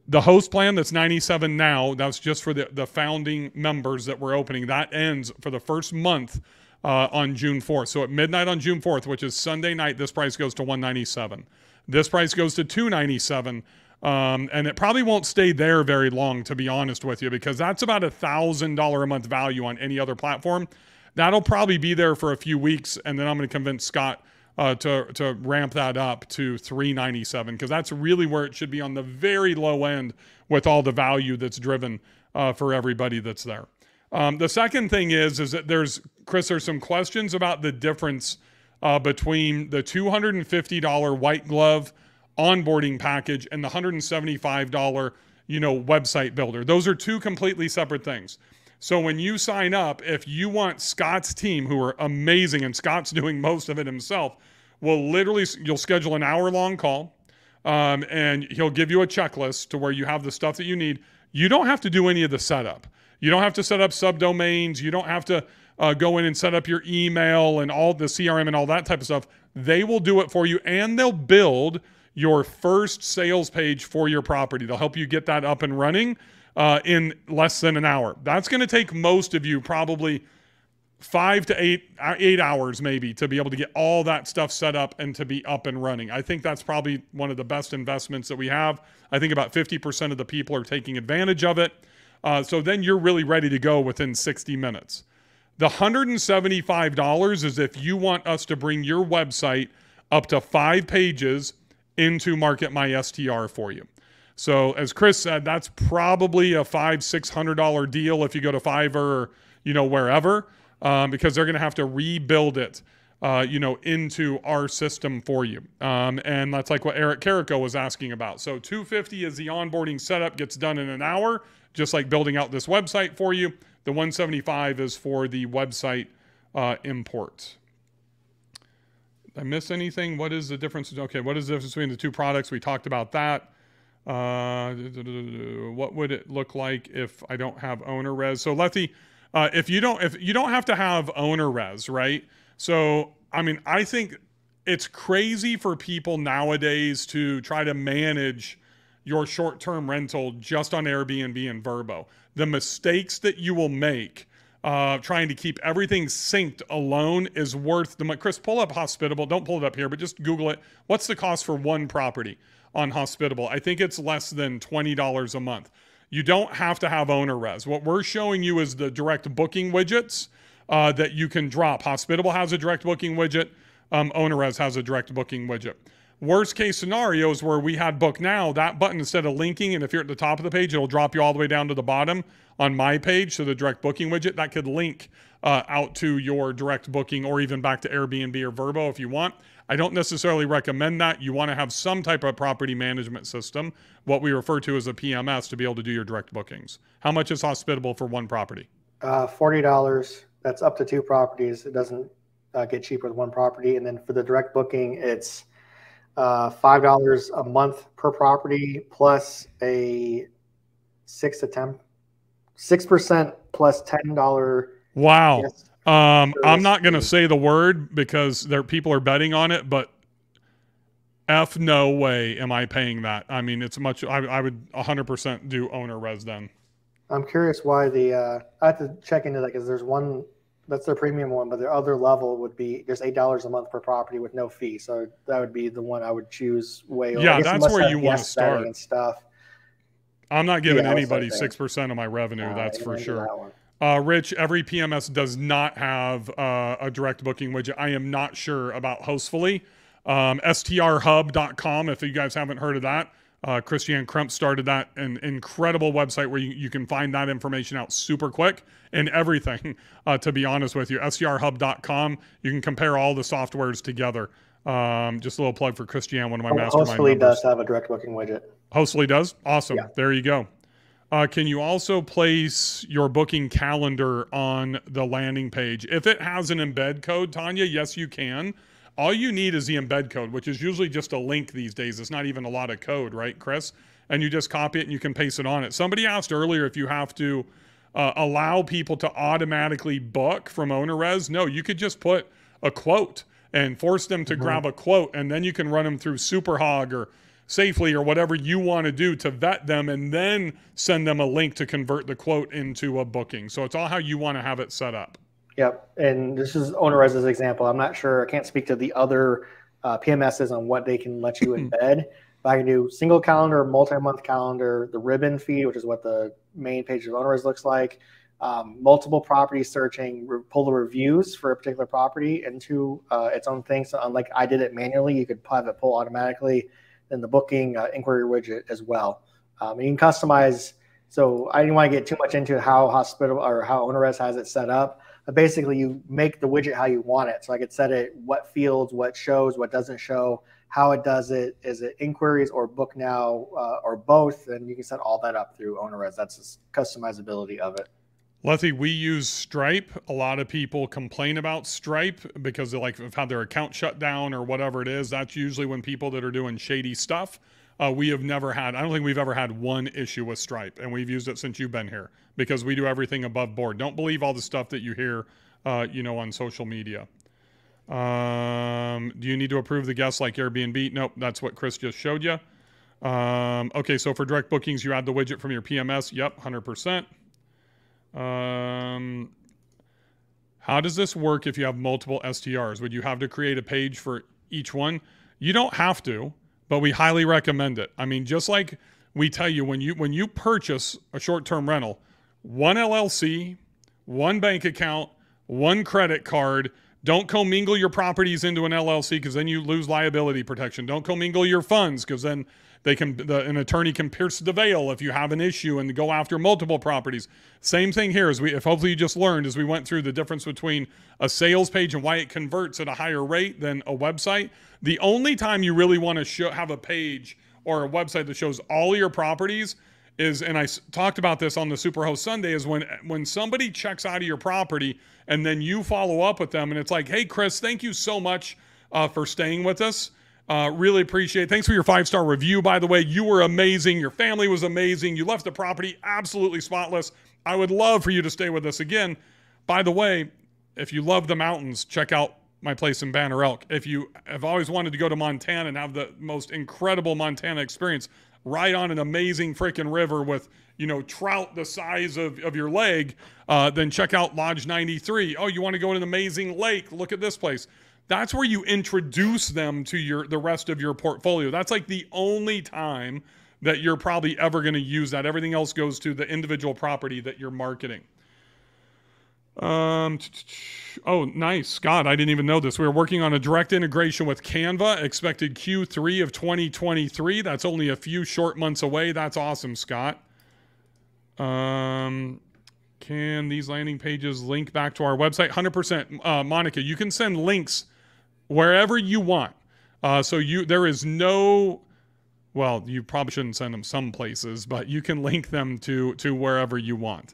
The host plan that's 97 now, that's just for the, the founding members that we're opening. That ends for the first month uh, on June 4th. So at midnight on June 4th, which is Sunday night, this price goes to 197. This price goes to 297. Um, and it probably won't stay there very long, to be honest with you, because that's about a thousand dollar a month value on any other platform. That'll probably be there for a few weeks, and then I'm going to convince Scott uh, to to ramp that up to 397 because that's really where it should be on the very low end with all the value that's driven uh, for everybody that's there. Um, the second thing is is that there's Chris. There's some questions about the difference uh, between the $250 white glove onboarding package and the $175 you know website builder. Those are two completely separate things. So when you sign up, if you want Scott's team, who are amazing, and Scott's doing most of it himself, will literally you'll schedule an hour long call, um, and he'll give you a checklist to where you have the stuff that you need. You don't have to do any of the setup. You don't have to set up subdomains. You don't have to uh, go in and set up your email and all the CRM and all that type of stuff. They will do it for you, and they'll build your first sales page for your property. They'll help you get that up and running uh, in less than an hour. That's going to take most of you probably five to eight uh, eight hours maybe to be able to get all that stuff set up and to be up and running. I think that's probably one of the best investments that we have. I think about 50% of the people are taking advantage of it. Uh, so then you're really ready to go within 60 minutes. The $175 is if you want us to bring your website up to five pages into MarketMySTR for you. So as Chris said, that's probably a five, six hundred dollar deal if you go to Fiverr or you know wherever, um, because they're going to have to rebuild it, uh, you know, into our system for you. Um, and that's like what Eric Carrico was asking about. So 250 is the onboarding setup, gets done in an hour, just like building out this website for you. The 175 is for the website uh, import. I miss anything? What is the difference? Okay, what is the difference between the two products? We talked about that. Uh, what would it look like if I don't have OwnerRez? So Lefty, uh, if you don't if you don't have to have OwnerRez, right? So I mean, I think it's crazy for people nowadays to try to manage your short-term rental just on Airbnb and Vrbo. The mistakes that you will make uh, trying to keep everything synced alone is worth the. Chris, pull up Hospitable. Don't pull it up here, but just Google it. What's the cost for one property? on Hospitable. I think it's less than $20 a month. You don't have to have OwnerRez. What we're showing you is the direct booking widgets uh, that you can drop. Hospitable has a direct booking widget. Um, OwnerRez has a direct booking widget. Worst case scenarios where we had book now, that button instead of linking, and if you're at the top of the page, it'll drop you all the way down to the bottom on my page. So the direct booking widget that could link uh, out to your direct booking or even back to Airbnb or Vrbo if you want. I don't necessarily recommend that. You want to have some type of property management system, what we refer to as a PMS, to be able to do your direct bookings. How much is hospitable for one property? Uh, Forty dollars. That's up to two properties. It doesn't uh, get cheaper with one property. And then for the direct booking, it's uh, five dollars a month per property plus a six to ten six percent plus ten dollar. Wow. Yes, um, I'm not going to say the word because there people are betting on it, but f no way am I paying that. I mean, it's much. I, I would 100% do OwnerRez then. I'm curious why the. Uh, I have to check into that because there's one that's their premium one, but the other level would be there's eight dollars a month per property with no fee. So that would be the one I would choose way. Over. Yeah, that's where you want to start and stuff. I'm not giving yeah, anybody six percent of my revenue. Uh, that's for sure. Uh, Rich, every PMS does not have uh, a direct booking widget. I am not sure about Hostfully. Um, STRHub.com, if you guys haven't heard of that. Uh, Christian Crump started that, an incredible website where you, you can find that information out super quick and everything, uh, to be honest with you. STRHub.com, you can compare all the softwares together. Um, just a little plug for Christian, one of my oh, mastermind Hostfully members. does have a direct booking widget. Hostfully does? Awesome. Yeah. There you go. Uh, can you also place your booking calendar on the landing page? If it has an embed code, Tanya, yes, you can. All you need is the embed code, which is usually just a link these days. It's not even a lot of code, right, Chris? And you just copy it and you can paste it on it. Somebody asked earlier if you have to uh, allow people to automatically book from OwnerRez. No, you could just put a quote and force them to mm-hmm. grab a quote, and then you can run them through Superhog or safely or whatever you want to do to vet them and then send them a link to convert the quote into a booking. So it's all how you want to have it set up. Yep. And this is OwnerRez's example. I'm not sure, I can't speak to the other uh, PMSs on what they can let you embed. But I can do single calendar, multi month calendar, the ribbon feed, which is what the main page of OwnerRez looks like. Um, multiple property searching, re- pull the reviews for a particular property into uh, its own thing. So, unlike I did it manually, you could have it pull automatically in the booking uh, inquiry widget as well. Um, you can customize. So I didn't want to get too much into how hospital or how OwnerRez has it set up. But basically, you make the widget how you want it. So I could set it what fields, what shows, what doesn't show, how it does it. Is it inquiries or book now uh, or both? And you can set all that up through OwnerRez. That's the customizability of it. Letty, we use Stripe. A lot of people complain about Stripe because they like have had their account shut down or whatever it is. That's usually when people that are doing shady stuff. Uh, we have never had. I don't think we've ever had one issue with Stripe, and we've used it since you've been here because we do everything above board. Don't believe all the stuff that you hear, uh, you know, on social media. Um, do you need to approve the guests like Airbnb? Nope, that's what Chris just showed you. Um, okay, so for direct bookings, you add the widget from your PMS. Yep, hundred percent. Um, how does this work if you have multiple STRs? Would you have to create a page for each one? You don't have to, but we highly recommend it. I mean, just like we tell you when you when you purchase a short-term rental, one LLC, one bank account, one credit card. Don't commingle your properties into an LLC because then you lose liability protection. Don't commingle your funds because then they can the, an attorney can pierce the veil if you have an issue and go after multiple properties. Same thing here as we if hopefully you just learned as we went through the difference between a sales page and why it converts at a higher rate than a website. The only time you really want to show, have a page or a website that shows all your properties is and I talked about this on the Superhost Sunday is when when somebody checks out of your property and then you follow up with them and it's like, "Hey Chris, thank you so much uh, for staying with us." Uh, really appreciate it. Thanks for your five star review, by the way. You were amazing. Your family was amazing. You left the property absolutely spotless. I would love for you to stay with us again. By the way, if you love the mountains, check out my place in Banner Elk. If you have always wanted to go to Montana and have the most incredible Montana experience, ride on an amazing freaking river with, you know, trout the size of, of your leg, uh, then check out Lodge 93. Oh, you want to go to an amazing lake? Look at this place that's where you introduce them to your the rest of your portfolio. That's like the only time that you're probably ever going to use that. Everything else goes to the individual property that you're marketing. Um, oh, nice. Scott, I didn't even know this. We are working on a direct integration with Canva, expected Q3 of 2023. That's only a few short months away. That's awesome, Scott. Um, can these landing pages link back to our website? 100%. Uh, Monica, you can send links wherever you want. Uh, so you there is no well, you probably shouldn't send them some places, but you can link them to to wherever you want.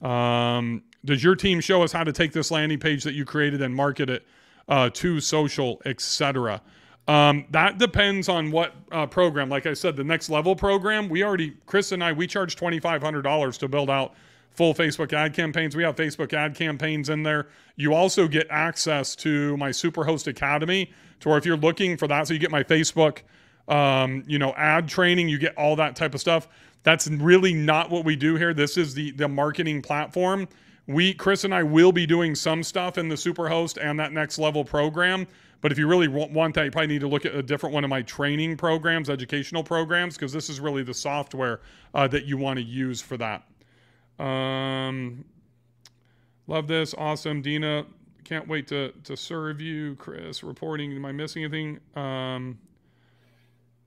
Um, does your team show us how to take this landing page that you created and market it uh, to social, etc.? Um, that depends on what uh, program. Like I said, the next level program, we already Chris and I we charge twenty five hundred dollars to build out full Facebook ad campaigns. We have Facebook ad campaigns in there. You also get access to my Superhost Academy, to where if you're looking for that, so you get my Facebook, um, you know, ad training, you get all that type of stuff. That's really not what we do here. This is the the marketing platform. We, Chris and I, will be doing some stuff in the Superhost and that next level program. But if you really want that, you probably need to look at a different one of my training programs, educational programs, because this is really the software uh, that you want to use for that. Um, Love this. Awesome. Dina, can't wait to, to serve you. Chris, reporting. Am I missing anything? Um,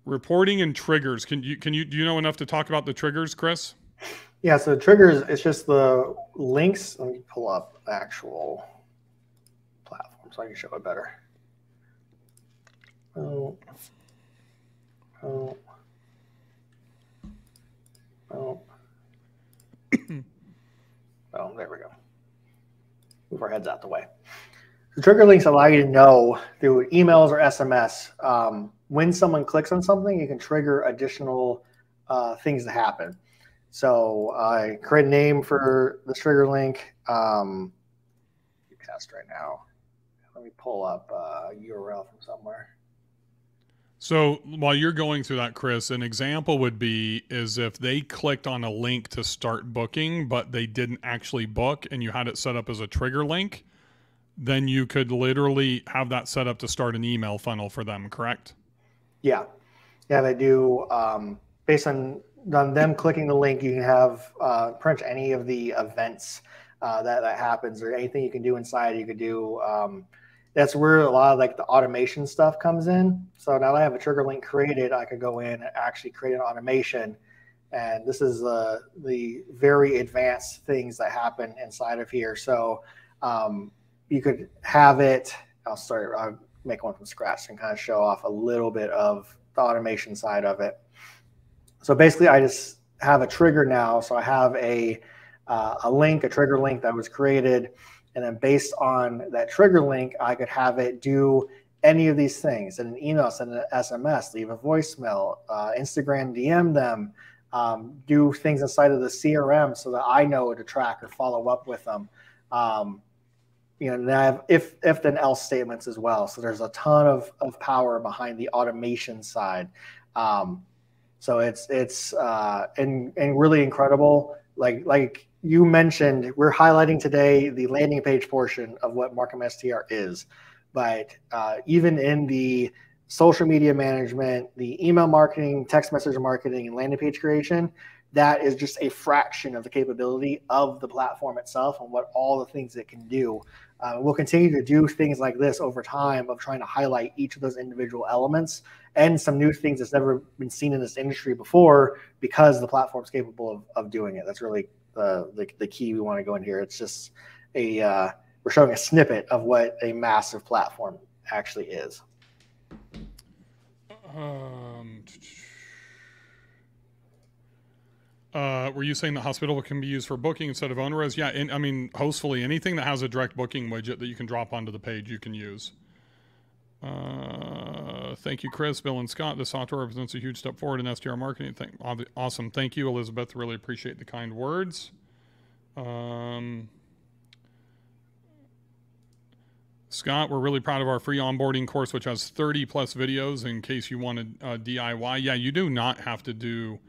reporting and triggers. Can you, can you, do you know enough to talk about the triggers, Chris? Yeah. So triggers, it's just the links. Let me pull up actual platform so I can show it better. Oh. Oh. Oh. Oh, there we go. Move our heads out the way. The trigger links allow you to know through emails or SMS um, when someone clicks on something, you can trigger additional uh, things to happen. So I uh, create a name for the trigger link. Um, test right now. Let me pull up a URL from somewhere. So while you're going through that, Chris, an example would be is if they clicked on a link to start booking, but they didn't actually book, and you had it set up as a trigger link, then you could literally have that set up to start an email funnel for them. Correct? Yeah, yeah, they do. Um, based on on them clicking the link, you can have uh, pretty much any of the events uh, that that happens or anything you can do inside. You could do. Um, that's where a lot of like the automation stuff comes in. So now that I have a trigger link created, I could go in and actually create an automation. And this is uh, the very advanced things that happen inside of here. So um, you could have it. I'll start. I'll make one from scratch and kind of show off a little bit of the automation side of it. So basically, I just have a trigger now. So I have a uh, a link, a trigger link that was created and then based on that trigger link, I could have it do any of these things send an email, send an SMS, leave a voicemail, uh, Instagram DM them, um, do things inside of the CRM so that I know to track or follow up with them. Um, you know, and I have if if then else statements as well. So there's a ton of, of power behind the automation side. Um, so it's it's uh, and and really incredible. Like like you mentioned we're highlighting today the landing page portion of what MarketMySTR is, but uh, even in the social media management, the email marketing, text message marketing, and landing page creation, that is just a fraction of the capability of the platform itself and what all the things it can do. Uh, we'll continue to do things like this over time of trying to highlight each of those individual elements and some new things that's never been seen in this industry before because the platform's capable of, of doing it. That's really the, the, the key we want to go in here. It's just a uh, we're showing a snippet of what a massive platform actually is. Um, uh, were you saying the hospital can be used for booking instead of OwnerRez? Yeah, and, I mean, hostfully, anything that has a direct booking widget that you can drop onto the page, you can use. Uh, thank you, Chris, Bill, and Scott. The software represents a huge step forward in STR marketing. Thank, awesome. Thank you, Elizabeth. Really appreciate the kind words. Um, Scott, we're really proud of our free onboarding course, which has 30 plus videos in case you wanted uh, DIY. Yeah, you do not have to do,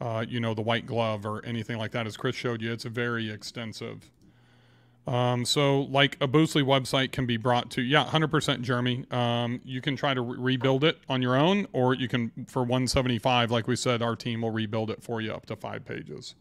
uh, you know, the white glove or anything like that. As Chris showed you, it's a very extensive um, so like a Boostly website can be brought to, yeah, 100% Jeremy. Um, you can try to re- rebuild it on your own, or you can, for 175, like we said, our team will rebuild it for you up to five pages.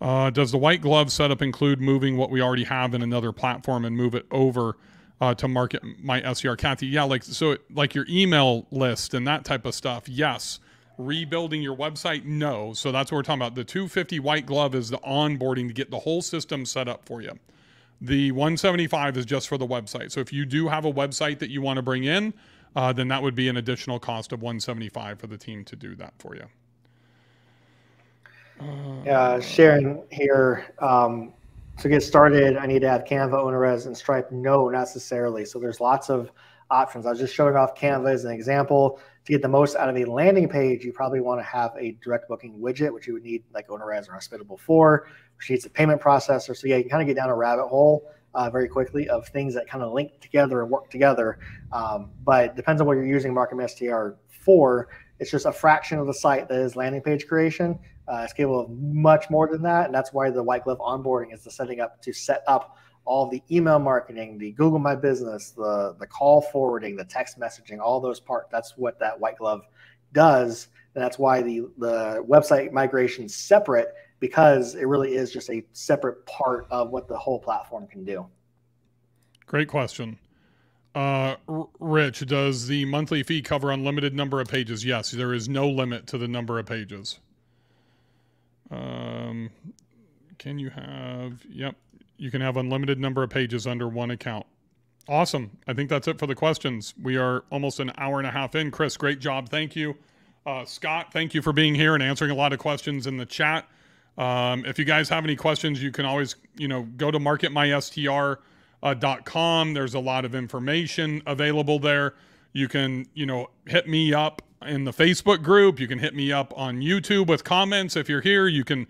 Uh, does the white glove setup include moving what we already have in another platform and move it over uh, to market my SCR Kathy? Yeah, like so, like your email list and that type of stuff. Yes rebuilding your website? No. So that's what we're talking about. The 250 white glove is the onboarding to get the whole system set up for you. The 175 is just for the website. So if you do have a website that you want to bring in, uh, then that would be an additional cost of 175 for the team to do that for you. Uh, Sharon here. Um, to get started, I need to have Canva, OwnerRez, and Stripe. No, necessarily. So there's lots of options. I was just showing off Canva as an example. To get the most out of a landing page, you probably want to have a direct booking widget, which you would need like OwnerRez or Hospitable for, which needs a payment processor. So yeah, you can kind of get down a rabbit hole uh, very quickly of things that kind of link together and work together. Um, but depends on what you're using MarketMySTR for. It's just a fraction of the site that is landing page creation. Uh, it's capable of much more than that, and that's why the white glove onboarding is the setting up to set up all the email marketing, the Google My Business, the the call forwarding, the text messaging, all those parts. That's what that white glove does, and that's why the the website migration is separate because it really is just a separate part of what the whole platform can do. Great question. Uh, Rich, does the monthly fee cover unlimited number of pages? Yes, there is no limit to the number of pages. Um, can you have, yep, you can have unlimited number of pages under one account. Awesome. I think that's it for the questions. We are almost an hour and a half in. Chris, great job. Thank you. Uh, Scott, thank you for being here and answering a lot of questions in the chat. Um, if you guys have any questions, you can always, you know, go to marketmystr.com. There's a lot of information available there. You can, you know, hit me up in the Facebook group. You can hit me up on YouTube with comments. If you're here, you can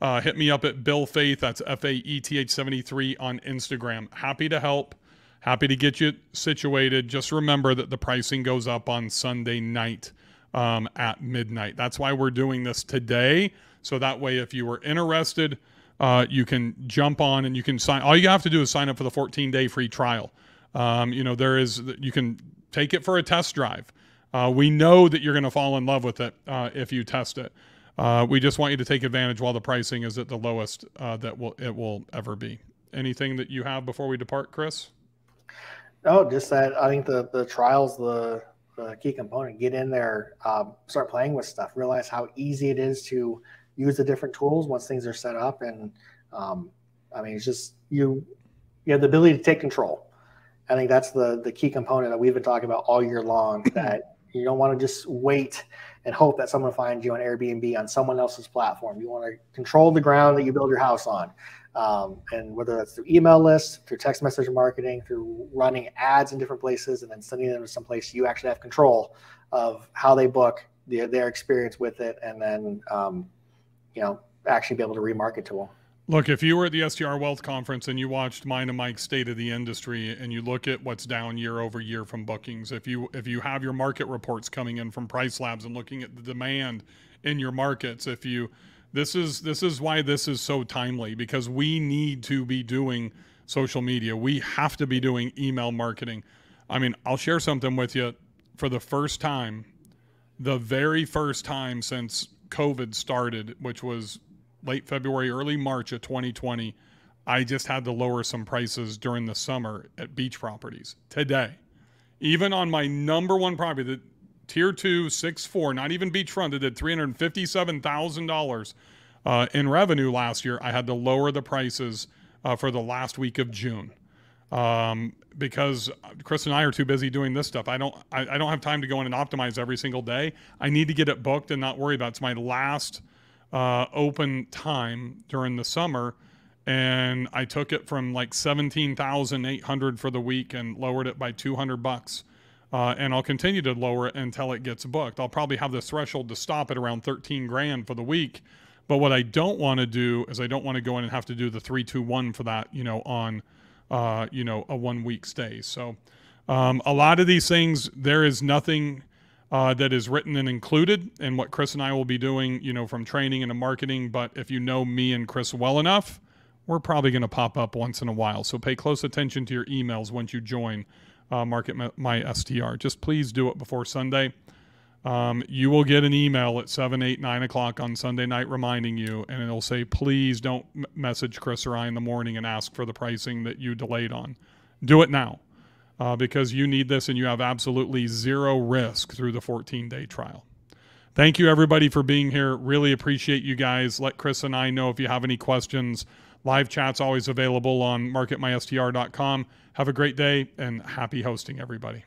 uh, hit me up at Bill Faeth. That's F A E T H 73 on Instagram. Happy to help. Happy to get you situated. Just remember that the pricing goes up on Sunday night um, at midnight. That's why we're doing this today. So that way, if you were interested, uh, you can jump on and you can sign. All you have to do is sign up for the 14 day free trial. Um, you know, there is, you can take it for a test drive. Uh, we know that you're going to fall in love with it uh, if you test it. Uh, we just want you to take advantage while the pricing is at the lowest uh, that will it will ever be. Anything that you have before we depart, Chris? Oh, just that I think the the trials the the key component. Get in there, um, start playing with stuff. Realize how easy it is to use the different tools once things are set up. And um, I mean, it's just you you have the ability to take control. I think that's the the key component that we've been talking about all year long. that you don't want to just wait and hope that someone finds you on Airbnb on someone else's platform. You want to control the ground that you build your house on. Um, and whether that's through email lists, through text message marketing, through running ads in different places, and then sending them to some place you actually have control of how they book, their, their experience with it, and then um, you know actually be able to remarket to them. Look, if you were at the STR Wealth Conference and you watched mine and Mike's State of the Industry, and you look at what's down year over year from bookings, if you if you have your market reports coming in from PriceLabs and looking at the demand in your markets, if you this is this is why this is so timely because we need to be doing social media. We have to be doing email marketing. I mean, I'll share something with you for the first time, the very first time since COVID started, which was late February, early March of 2020, I just had to lower some prices during the summer at beach properties today. Even on my number one property, the tier two, six, four, not even beachfront, that did $357,000 uh, in revenue last year, I had to lower the prices uh, for the last week of June. Um, because Chris and I are too busy doing this stuff. I don't I, I, don't have time to go in and optimize every single day. I need to get it booked and not worry about it. It's my last uh, open time during the summer, and I took it from like seventeen thousand eight hundred for the week and lowered it by two hundred bucks. Uh, and I'll continue to lower it until it gets booked. I'll probably have the threshold to stop at around 13 grand for the week. But what I don't want to do is I don't want to go in and have to do the three, two, one for that, you know, on, uh, you know, a one week stay. So um, a lot of these things, there is nothing uh, that is written and included in what Chris and I will be doing, you know, from training and marketing. But if you know me and Chris well enough, we're probably going to pop up once in a while. So pay close attention to your emails once you join uh, Market My STR. Just please do it before Sunday. Um, you will get an email at 7, 8, 9 o'clock on Sunday night reminding you, and it'll say, please don't message Chris or I in the morning and ask for the pricing that you delayed on. Do it now uh, because you need this and you have absolutely zero risk through the 14 day trial. Thank you, everybody, for being here. Really appreciate you guys. Let Chris and I know if you have any questions. Live chat's always available on marketmystr.com. Have a great day and happy hosting, everybody.